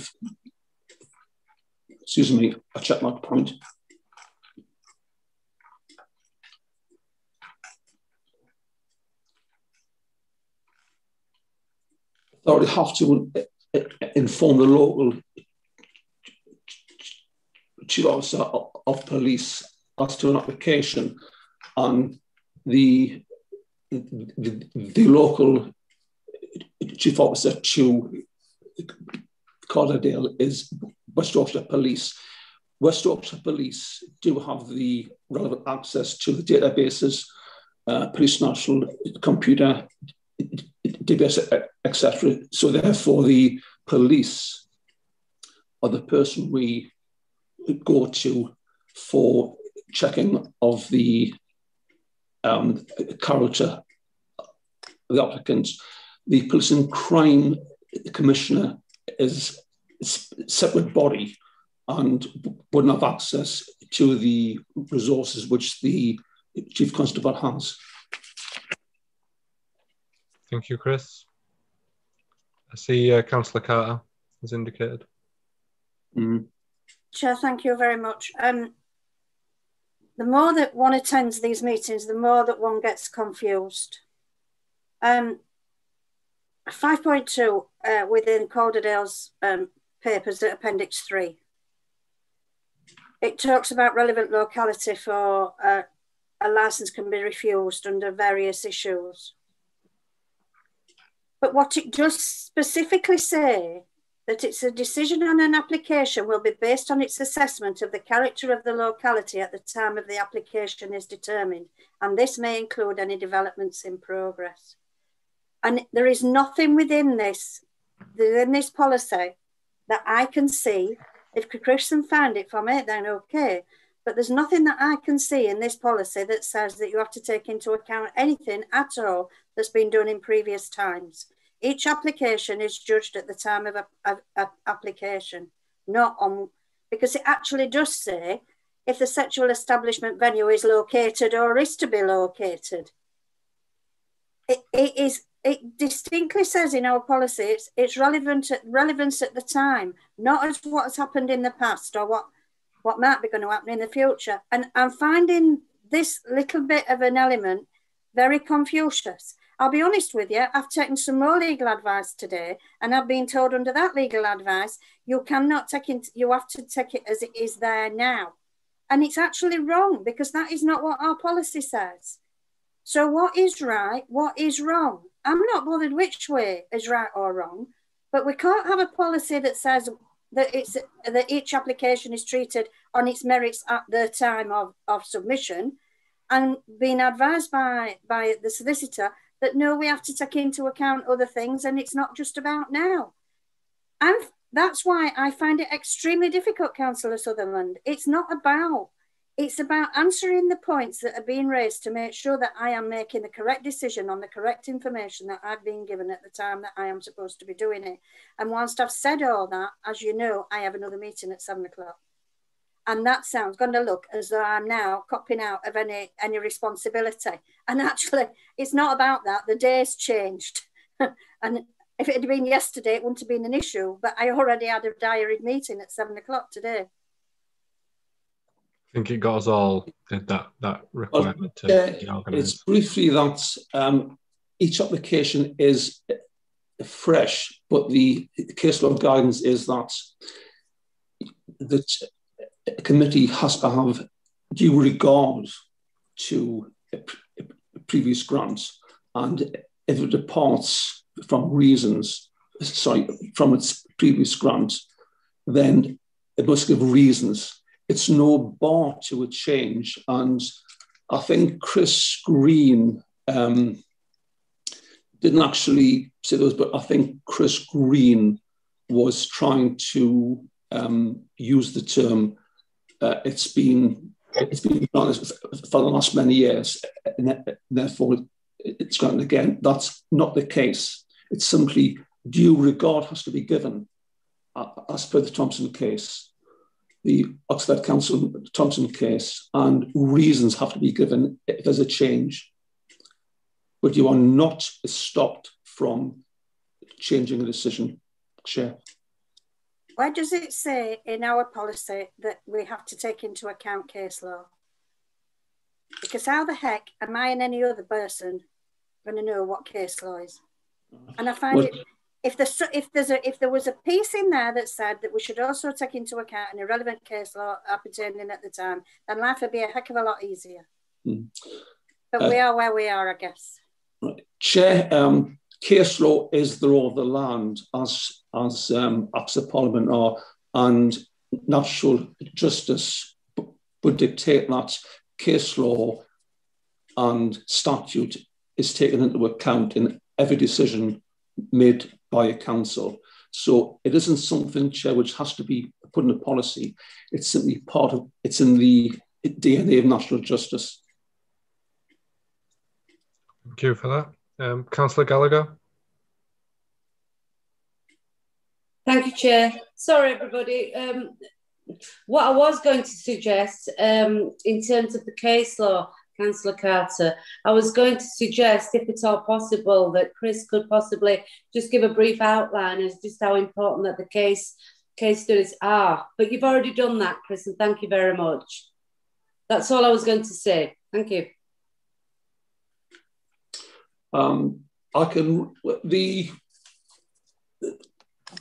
Excuse me, I check that point. authority have to inform the local chief officer of police as to an application and the, the, the local chief officer to Calderdale is West Yorkshire Police. West Yorkshire Police do have the relevant access to the databases, uh, Police National Computer DBS, etc. So therefore, the police are the person we go to for checking of the um, character of the applicant. The police and crime commissioner is a separate body and wouldn't have access to the resources which the chief constable has. Thank you, Chris. I see uh, Councillor Carter has indicated. Mm. Chair, thank you very much. Um, the more that one attends these meetings, the more that one gets confused. Um, 5.2 uh, within Calderdale's um, papers, Appendix 3. It talks about relevant locality for uh, a license can be refused under various issues. But what it does specifically say that it's a decision on an application will be based on its assessment of the character of the locality at the time of the application is determined, and this may include any developments in progress. And there is nothing within this, within this policy that I can see. If Christian found it from it, then okay. But there's nothing that I can see in this policy that says that you have to take into account anything at all that's been done in previous times. Each application is judged at the time of a, a, a application, not on, because it actually does say if the sexual establishment venue is located or is to be located. It, it is it distinctly says in our policy it's, it's relevant at, relevance at the time, not as what has happened in the past or what what might be going to happen in the future. And I'm finding this little bit of an element very Confucius. I'll be honest with you, I've taken some more legal advice today, and I've been told under that legal advice, you cannot take it, you have to take it as it is there now. And it's actually wrong because that is not what our policy says. So, what is right? What is wrong? I'm not bothered which way is right or wrong, but we can't have a policy that says that it's that each application is treated on its merits at the time of, of submission and being advised by by the solicitor that no, we have to take into account other things and it's not just about now. And that's why I find it extremely difficult, Councillor Sutherland. It's not about, it's about answering the points that are being raised to make sure that I am making the correct decision on the correct information that I've been given at the time that I am supposed to be doing it. And whilst I've said all that, as you know, I have another meeting at seven o'clock and that sounds going to look as though I'm now copping out of any any responsibility. And actually, it's not about that. The day's changed, and if it had been yesterday, it wouldn't have been an issue. But I already had a diary meeting at seven o'clock today. I think it got us all did that that requirement to uh, It's briefly that um, each application is fresh, but the case law guidance is that that a committee has to have due regard to previous grants, and if it departs from reasons, sorry, from its previous grant, then it must give reasons. It's no bar to a change, and I think Chris Green um, didn't actually say those, but I think Chris Green was trying to um, use the term uh, it's been it's been for the last many years, and therefore it's gone again. That's not the case. It's simply due regard has to be given, uh, as per the Thompson case, the Oxford Council Thompson case, and reasons have to be given if there's a change. But you are not stopped from changing a decision, Chair. Why does it say in our policy that we have to take into account case law? Because how the heck am I and any other person going to know what case law is? And I find well, it if there's if there's a if there was a piece in there that said that we should also take into account an irrelevant case law appertaining at the time, then life would be a heck of a lot easier. Hmm. But uh, we are where we are, I guess. Chair, um, case law is the law of the land, as as um, acts of parliament are, and natural justice would dictate that case law and statute is taken into account in every decision made by a council. So it isn't something, Chair, which has to be put in a policy. It's simply part of, it's in the DNA of natural justice. Thank you for that. Um, Councillor Gallagher. Thank you, Chair. Sorry, everybody. Um, what I was going to suggest um, in terms of the case law, Councillor Carter, I was going to suggest, if at all possible, that Chris could possibly just give a brief outline as just how important that the case case studies are. But you've already done that, Chris, and thank you very much. That's all I was going to say. Thank you. Um, I can the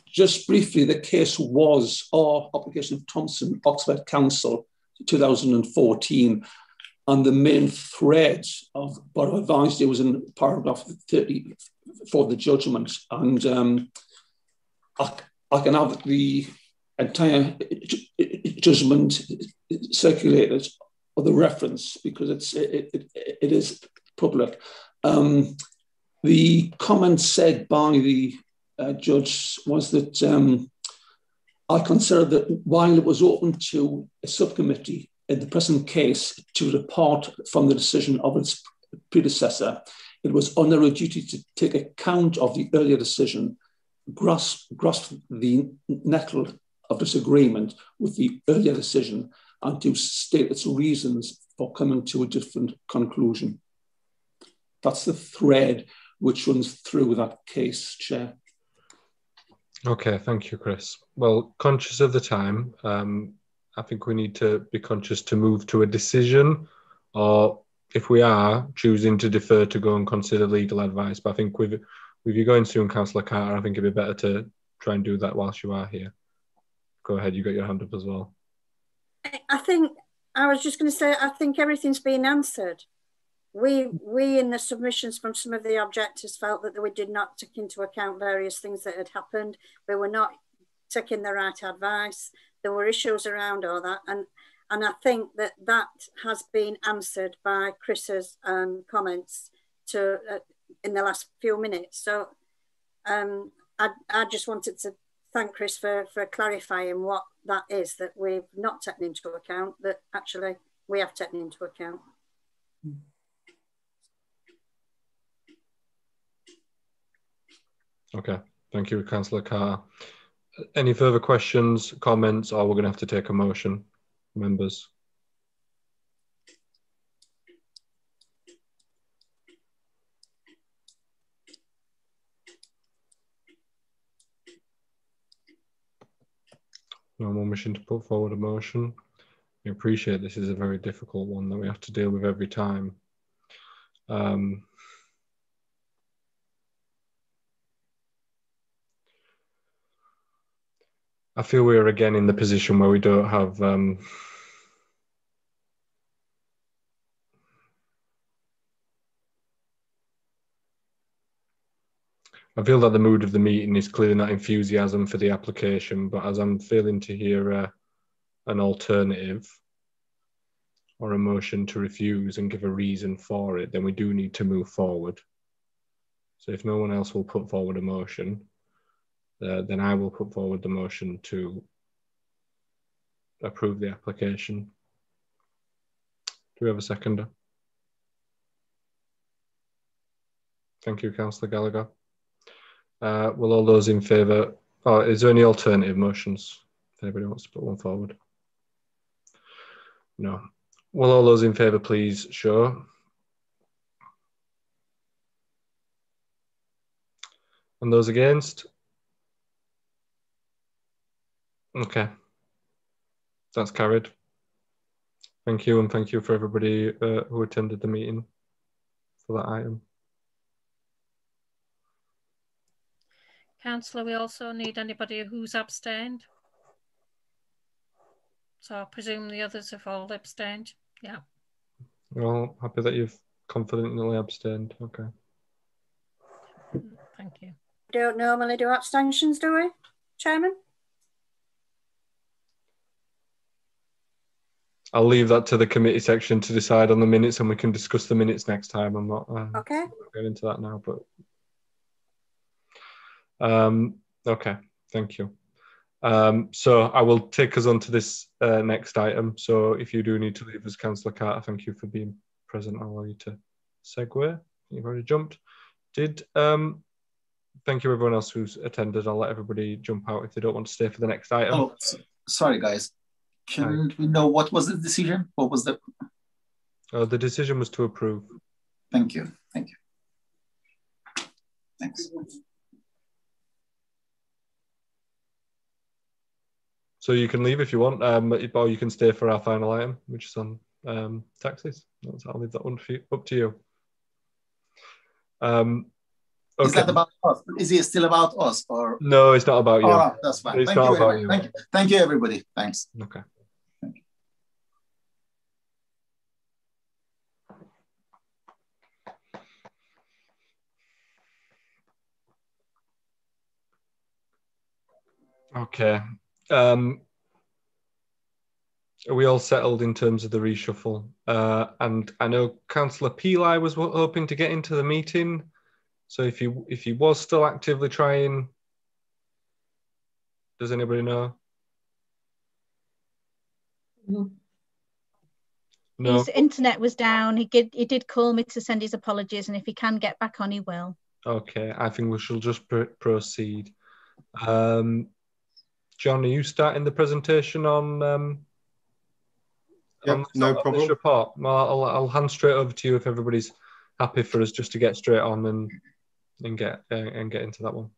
just briefly, the case was our application of Thompson Oxford Council 2014. and the main thread of what I advised you was in paragraph 30 for the judgment. And um, I, I can have the entire judgment circulated or the reference because it's it, it, it is public. Um, the comment said by the uh, judge was that um, I consider that while it was open to a subcommittee in the present case to report from the decision of its predecessor, it was under a duty to take account of the earlier decision, grasp, grasp the nettle of disagreement with the earlier decision, and to state its reasons for coming to a different conclusion. That's the thread which runs through that case, Chair. Okay, thank you, Chris. Well, conscious of the time, um, I think we need to be conscious to move to a decision, or if we are choosing to defer to go and consider legal advice. But I think with with you going soon, Councillor Carter, I think it'd be better to try and do that whilst you are here. Go ahead, you got your hand up as well. I think I was just going to say I think everything's been answered. We we in the submissions from some of the objectors felt that we did not take into account various things that had happened. We were not taking the right advice there were issues around all that. And, and I think that that has been answered by Chris's um, comments to uh, in the last few minutes. So um, I, I just wanted to thank Chris for, for clarifying what that is that we've not taken into account, that actually we have taken into account. Okay, thank you, Councillor Carr. Any further questions, comments, or we're going to have to take a motion, members? No more wishing to put forward a motion. We appreciate this is a very difficult one that we have to deal with every time. Um, I feel we're again in the position where we don't have um, I feel that the mood of the meeting is clearly not enthusiasm for the application, but as I'm failing to hear uh, an alternative or a motion to refuse and give a reason for it, then we do need to move forward. So if no one else will put forward a motion, then I will put forward the motion to approve the application. Do we have a seconder? Thank you, Councillor Gallagher. Uh, will all those in favour, oh, is there any alternative motions? If anybody wants to put one forward? No. Will all those in favour please show? And those against? Okay. That's carried. Thank you, and thank you for everybody uh, who attended the meeting for that item. Councillor, we also need anybody who's abstained. So I presume the others have all abstained. Yeah. Well, happy that you've confidently abstained. Okay. Thank you. We Don't normally do abstentions, do we, Chairman? I'll leave that to the committee section to decide on the minutes, and we can discuss the minutes next time. I'm not uh, okay. going into that now, but um, okay, thank you. Um, so I will take us on to this uh, next item. So if you do need to leave as Councillor Carter, thank you for being present. I'll allow you to segue. You've already jumped. Did um, thank you everyone else who's attended. I'll let everybody jump out if they don't want to stay for the next item. Oh, sorry guys. Can we know what was the decision? What was the? Uh, the decision was to approve. Thank you. Thank you. Thanks. So you can leave if you want, um, or you can stay for our final item, which is on um, taxes. I'll leave that one for you, up to you. Um, okay. Is that about us? Is it still about us, or no? It's not about you. Oh, that's fine. It's Thank not you about you. Thank you. Thank you, everybody. Thanks. Okay. Okay. Um, are we all settled in terms of the reshuffle? Uh, and I know Councillor Peli was hoping to get into the meeting. So if he if he was still actively trying, does anybody know? Mm. No. His internet was down. He did he did call me to send his apologies, and if he can get back on, he will. Okay, I think we shall just pr proceed. Um, John, are you starting the presentation on? Um, Yep, on no on problem. report. Well, I'll, I'll hand straight over to you if everybody's happy for us just to get straight on and and get uh, and get into that one.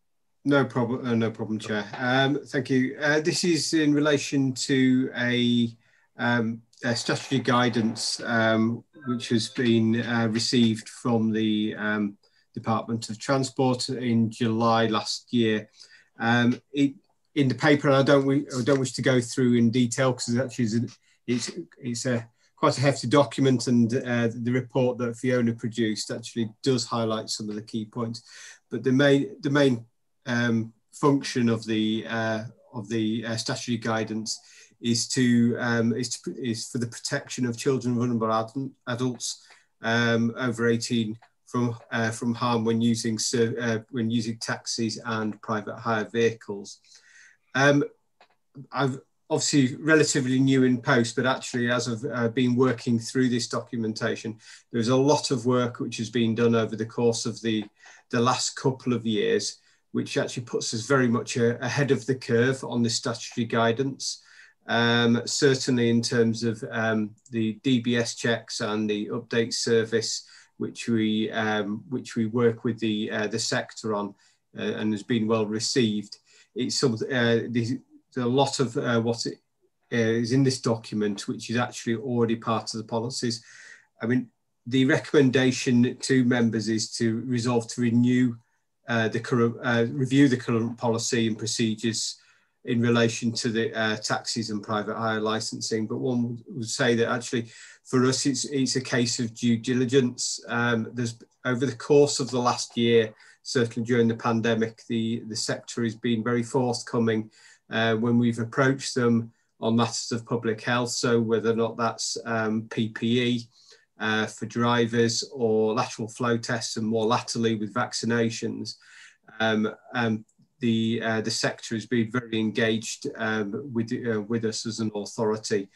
No problem, uh, no problem, Chair. Um, thank you. Uh, this is in relation to a, um, a statutory guidance um, which has been uh, received from the um, Department of Transport in July last year. Um, it, in the paper, and I don't, I don't wish to go through in detail because it actually it's, it's a quite a hefty document, and uh, the report that Fiona produced actually does highlight some of the key points. But the main, the main um, function of the uh, of the uh, statutory guidance is to um, is to, is for the protection of children and vulnerable ad- adults um, over 18 from uh, from harm when using uh, when using taxis and private hire vehicles. Um, I've obviously relatively new in post, but actually as I've uh, been working through this documentation, there's a lot of work which has been done over the course of the, the last couple of years, which actually puts us very much a, ahead of the curve on the statutory guidance. Um, certainly in terms of um, the DBS checks and the update service, which we um, which we work with the uh, the sector on, uh, and has been well received. It's some uh, there's a lot of uh, what uh, is in this document, which is actually already part of the policies. I mean, the recommendation to members is to resolve to renew uh, the current uh, review the current policy and procedures in relation to the uh, taxis and private hire licensing. But one would say that actually for us, it's, it's a case of due diligence. Um, there's over the course of the last year, certainly during the pandemic, the, the sector has been very forthcoming uh, when we've approached them on matters of public health. So whether or not that's um, PPE uh, for drivers or lateral flow tests and more latterly with vaccinations, um, um, the uh, the sector has been very engaged um, with uh, with us as an authority.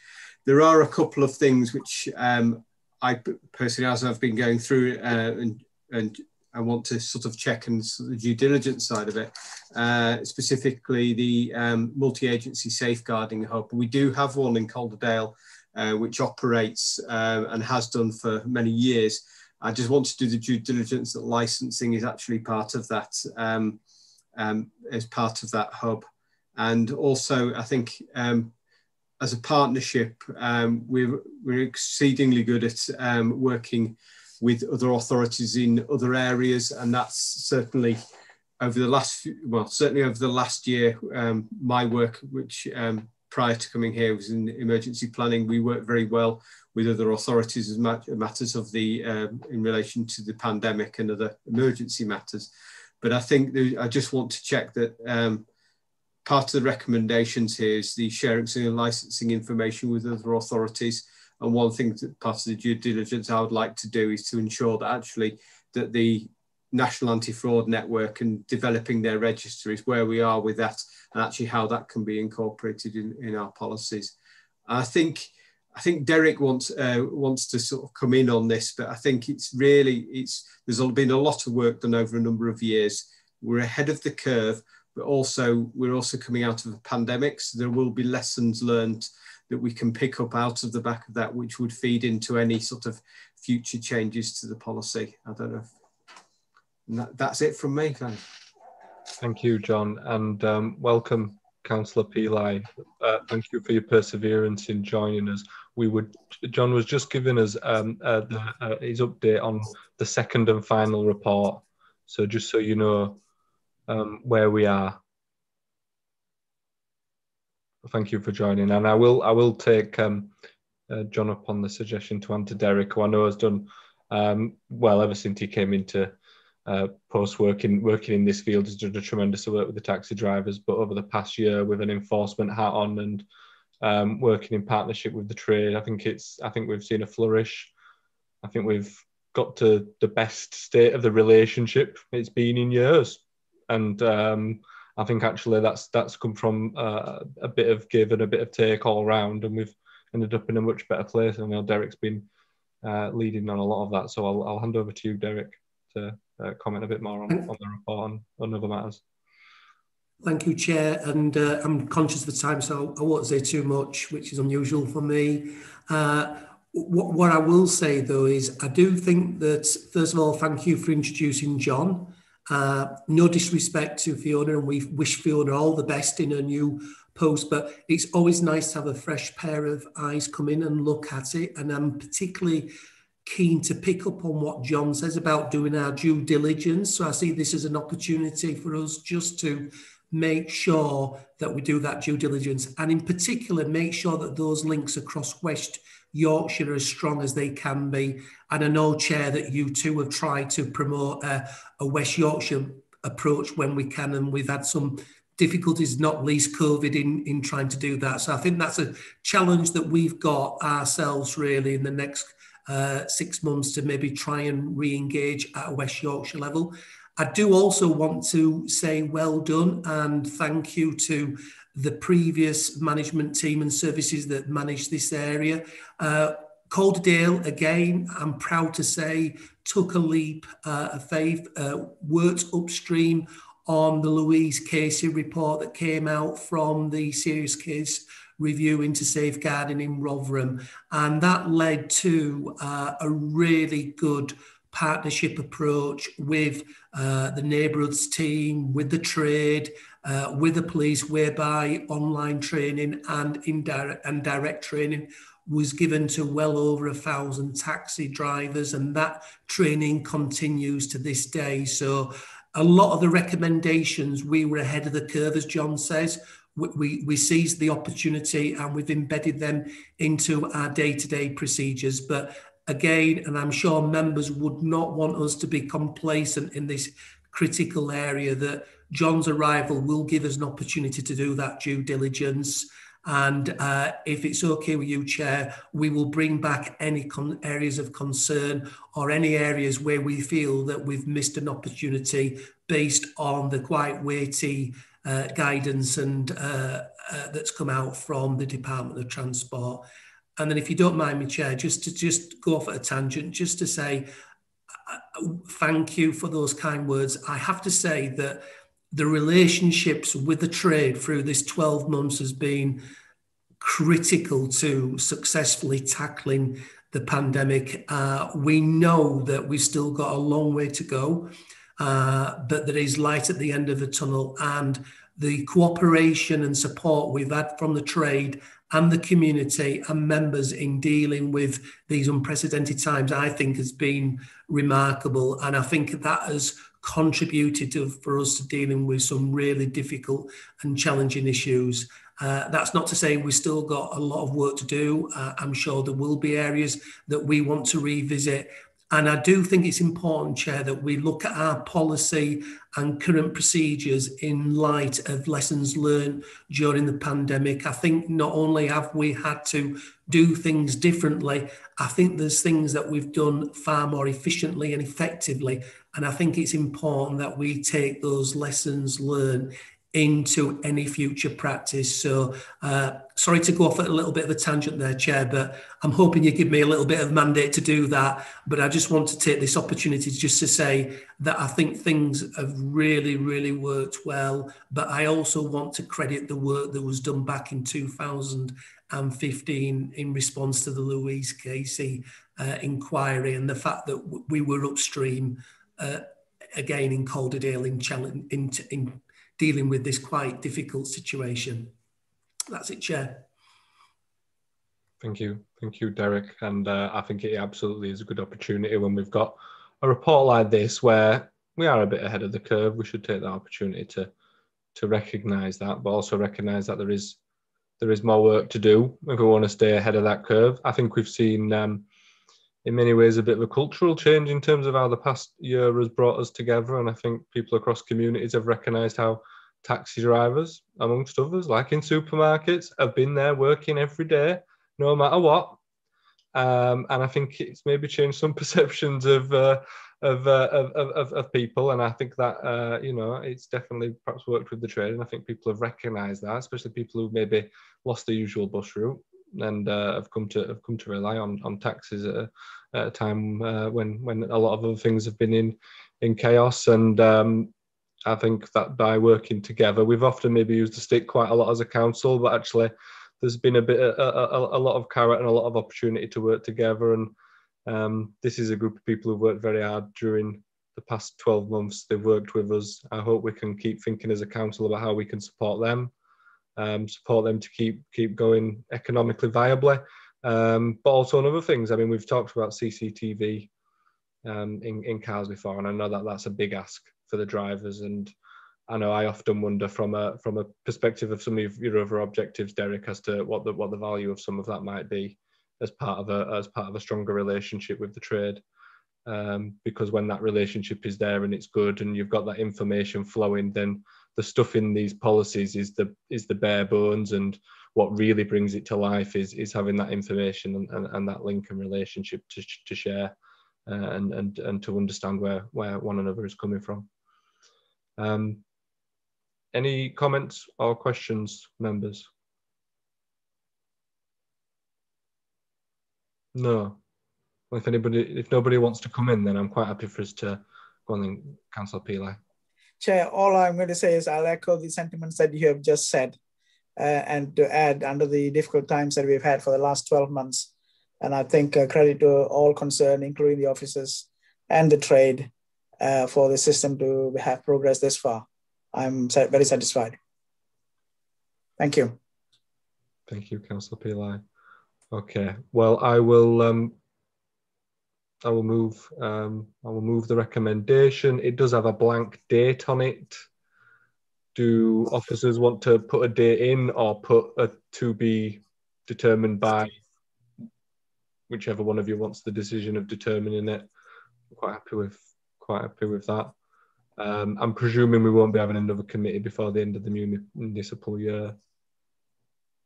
There are a couple of things which um, I personally, as I've been going through uh, and and I want to sort of check and sort of the due diligence side of it, uh, specifically the um, multi-agency safeguarding hub. We do have one in Calderdale, uh, which operates uh, and has done for many years. I just want to do the due diligence that licensing is actually part of that, um, um, as part of that hub. And also, I think um, as a partnership, um, we're, we're exceedingly good at um, working with other authorities in other areas, and that's certainly over the last, well, certainly over the last year, um, my work, which um, prior to coming here was in emergency planning, we worked very well with other authorities as matters of the, um, in relation to the pandemic and other emergency matters. But I think I just want to check that um, part of the recommendations here is the sharing and licensing information with other authorities. And one thing that part of the due diligence I would like to do is to ensure that actually that the National Anti-Fraud Network and developing their register is where we are with that and actually how that can be incorporated in, in our policies. I think I think Derek wants uh, wants to sort of come in on this, but I think it's really it's there's been a lot of work done over a number of years. We're ahead of the curve, but also we're also coming out of a pandemic, so there will be lessons learned that we can pick up out of the back of that, which would feed into any sort of future changes to the policy. I don't know. That, that's it from me. Thanks. Thank you, John, and um, welcome, Councillor Peli. Uh, thank you for your perseverance in joining us. We would, John was just giving us um, uh, the, uh, his update on the second and final report. So just so you know um, where we are. Thank you for joining, and I will I will take um, uh, John up on the suggestion to answer Derek, who I know has done um, well ever since he came into uh, post working working in this field has done a tremendous work with the taxi drivers. But over the past year, with an enforcement hat on and um, working in partnership with the trade, I think it's I think we've seen a flourish. I think we've got to the best state of the relationship it's been in years, and um, I think actually that's that's come from uh, a bit of give and a bit of take all round, and we've ended up in a much better place. I know Derek's been uh, leading on a lot of that, so I'll, I'll hand over to you, Derek, to uh, comment a bit more on, on the report and on other matters. Thank you, Chair. And uh, I'm conscious of the time, so I won't say too much, which is unusual for me. Uh, what, what I will say, though, is I do think that, first of all, thank you for introducing John. Uh, no disrespect to Fiona, and we wish Fiona all the best in her new post, but it's always nice to have a fresh pair of eyes come in and look at it. And I'm particularly keen to pick up on what John says about doing our due diligence. So I see this as an opportunity for us just to make sure that we do that due diligence and in particular make sure that those links across West Yorkshire are as strong as they can be. And I know, Chair, that you too have tried to promote a, a West Yorkshire approach when we can, and we've had some difficulties, not least COVID, in, in trying to do that. So I think that's a challenge that we've got ourselves really in the next uh, six months to maybe try and re-engage at a West Yorkshire level. I do also want to say well done and thank you to the previous management team and services that managed this area. Uh, Calderdale, again, I'm proud to say, took a leap uh, of faith, uh, worked upstream on the Louise Casey report that came out from the serious case review into safeguarding in Rotherham. And that led to uh, a really good partnership approach with uh, the neighbourhoods team, with the trade, uh, with the police, whereby online training and indirect and direct training was given to well over a thousand taxi drivers, and that training continues to this day. So, a lot of the recommendations we were ahead of the curve, as John says. We, we, we seized the opportunity and we've embedded them into our day to day procedures. But again, and I'm sure members would not want us to be complacent in this critical area, that John's arrival will give us an opportunity to do that due diligence. And uh, if it's okay with you, Chair, we will bring back any areas of concern or any areas where we feel that we've missed an opportunity based on the quite weighty uh, guidance and uh, uh, that's come out from the Department of Transport. And then if you don't mind me, Chair, just to just go off at a tangent, just to say uh, thank you for those kind words. I have to say that the relationships with the trade through this 12 months has been critical to successfully tackling the pandemic. Uh, we know that we've still got a long way to go, uh, but there is light at the end of the tunnel. And the cooperation and support we've had from the trade and the community and members in dealing with these unprecedented times, I think has been remarkable. And I think that has contributed to, for us to dealing with some really difficult and challenging issues. Uh, that's not to say we've still got a lot of work to do. Uh, I'm sure there will be areas that we want to revisit. And I do think it's important, Chair, that we look at our policy and current procedures in light of lessons learned during the pandemic. I think not only have we had to do things differently, I think there's things that we've done far more efficiently and effectively. And I think it's important that we take those lessons learned into any future practice. So, uh, sorry to go off at a little bit of a tangent there, Chair, but I'm hoping you give me a little bit of mandate to do that. But I just want to take this opportunity just to say that I think things have really, really worked well. But I also want to credit the work that was done back in 2015 in response to the Louise Casey uh, inquiry and the fact that we were upstream. Uh, again in Calderdale in, in, in dealing with this quite difficult situation. That's it, Chair. Thank you. Thank you, Derek. And uh, I think it absolutely is a good opportunity when we've got a report like this where we are a bit ahead of the curve. We should take that opportunity to to recognise that, but also recognise that there is there is more work to do if we want to stay ahead of that curve. I think we've seen um, in many ways a bit of a cultural change in terms of how the past year has brought us together. And I think people across communities have recognised how taxi drivers, amongst others, like in supermarkets, have been there working every day, no matter what. Um, and I think it's maybe changed some perceptions of, uh, of, uh, of, of, of, people. And I think that, uh, you know, it's definitely perhaps worked with the trade. And I think people have recognised that, especially people who maybe lost the usual bus route and uh, have come to have come to rely on on taxis at a, at a time uh, when when a lot of other things have been in in chaos. And um, I think that by working together, we've often maybe used the stick quite a lot as a council, but actually there's been a bit a, a, a lot of carrot and a lot of opportunity to work together. And um, this is a group of people who've worked very hard during the past 12 months. They've worked with us. I hope we can keep thinking as a council about how we can support them um, support them to keep keep going economically viably. Um, but also on other things. I mean, we've talked about CCTV um, in in cars before, and I know that that's a big ask for the drivers. And I know I often wonder from a from a perspective of some of your other objectives, Derek, as to what the what the value of some of that might be as part of a as part of a stronger relationship with the trade. Um, because when that relationship is there and it's good and you've got that information flowing, then the stuff in these policies is the is the bare bones and what really brings it to life is is having that information and, and, and that link and relationship to, to share uh, and, and and to understand where where one another is coming from um, any comments or questions members no well, if anybody if nobody wants to come in then i'm quite happy for us to go on and council Pillai. Chair, all I'm going to say is I'll echo the sentiments that you have just said uh, and to add under the difficult times that we've had for the last 12 months. And I think uh, credit to all concerned, including the officers and the trade uh, for the system to have progressed this far. I'm very satisfied. Thank you. Thank you, Councillor Pillai. Okay, well, I will um, I will move. Um, I will move the recommendation. It does have a blank date on it. Do officers want to put a date in or put a to be determined by? Whichever one of you wants the decision of determining it. I'm quite happy with quite happy with that. Um, I'm presuming we won't be having another committee before the end of the municipal year.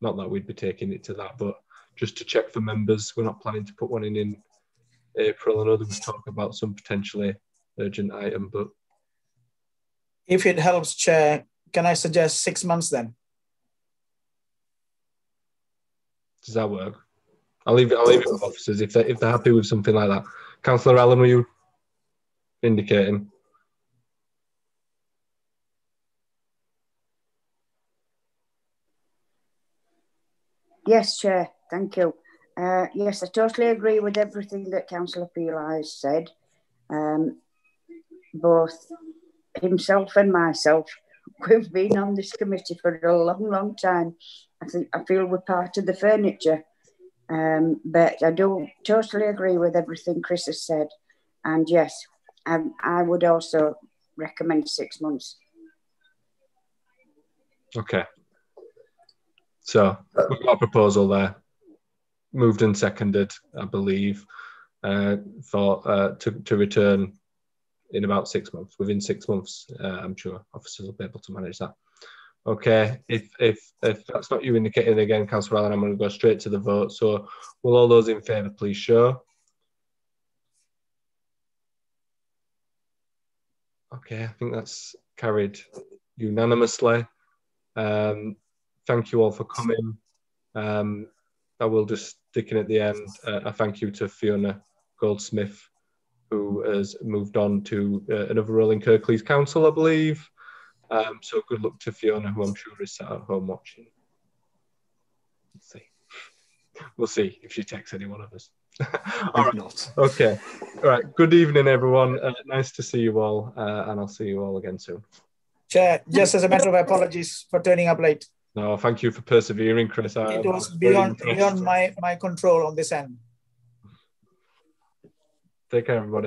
Not that we'd be taking it to that, but just to check for members, we're not planning to put one in in April. I know there was talk about some potentially urgent item, but if it helps, Chair, can I suggest six months then? Does that work? I'll leave it. I'll leave it with officers if they if they're happy with something like that. Councillor Allen, were you indicating? Yes, Chair. Thank you. Uh, yes, I totally agree with everything that Councillor Pillai has said. Um, both himself and myself, we've been on this committee for a long, long time. I think I feel we're part of the furniture. Um, but I do totally agree with everything Chris has said. And yes, I, I would also recommend six months. Okay. So we've got a proposal there moved and seconded, I believe, uh, for uh, to to return in about six months. Within six months, uh, I'm sure officers will be able to manage that. Okay, if if if that's not you indicating again, Councillor Allen, I'm going to go straight to the vote. So, will all those in favour please show? Okay, I think that's carried unanimously. Um, thank you all for coming. Um, I will just stick in at the end uh, a thank you to Fiona Goldsmith, who has moved on to uh, another role in Kirklees Council, I believe. Um, so good luck to Fiona, who I'm sure is sat at home watching. Let's see. We'll see if she texts any one of us. all right. Not. Okay. All right. Good evening, everyone. Uh, nice to see you all, uh, and I'll see you all again soon. Chair, just as a matter of apologies for turning up late. No, thank you for persevering, Chris. I, it was beyond beyond my my control on this end. Take care, everybody.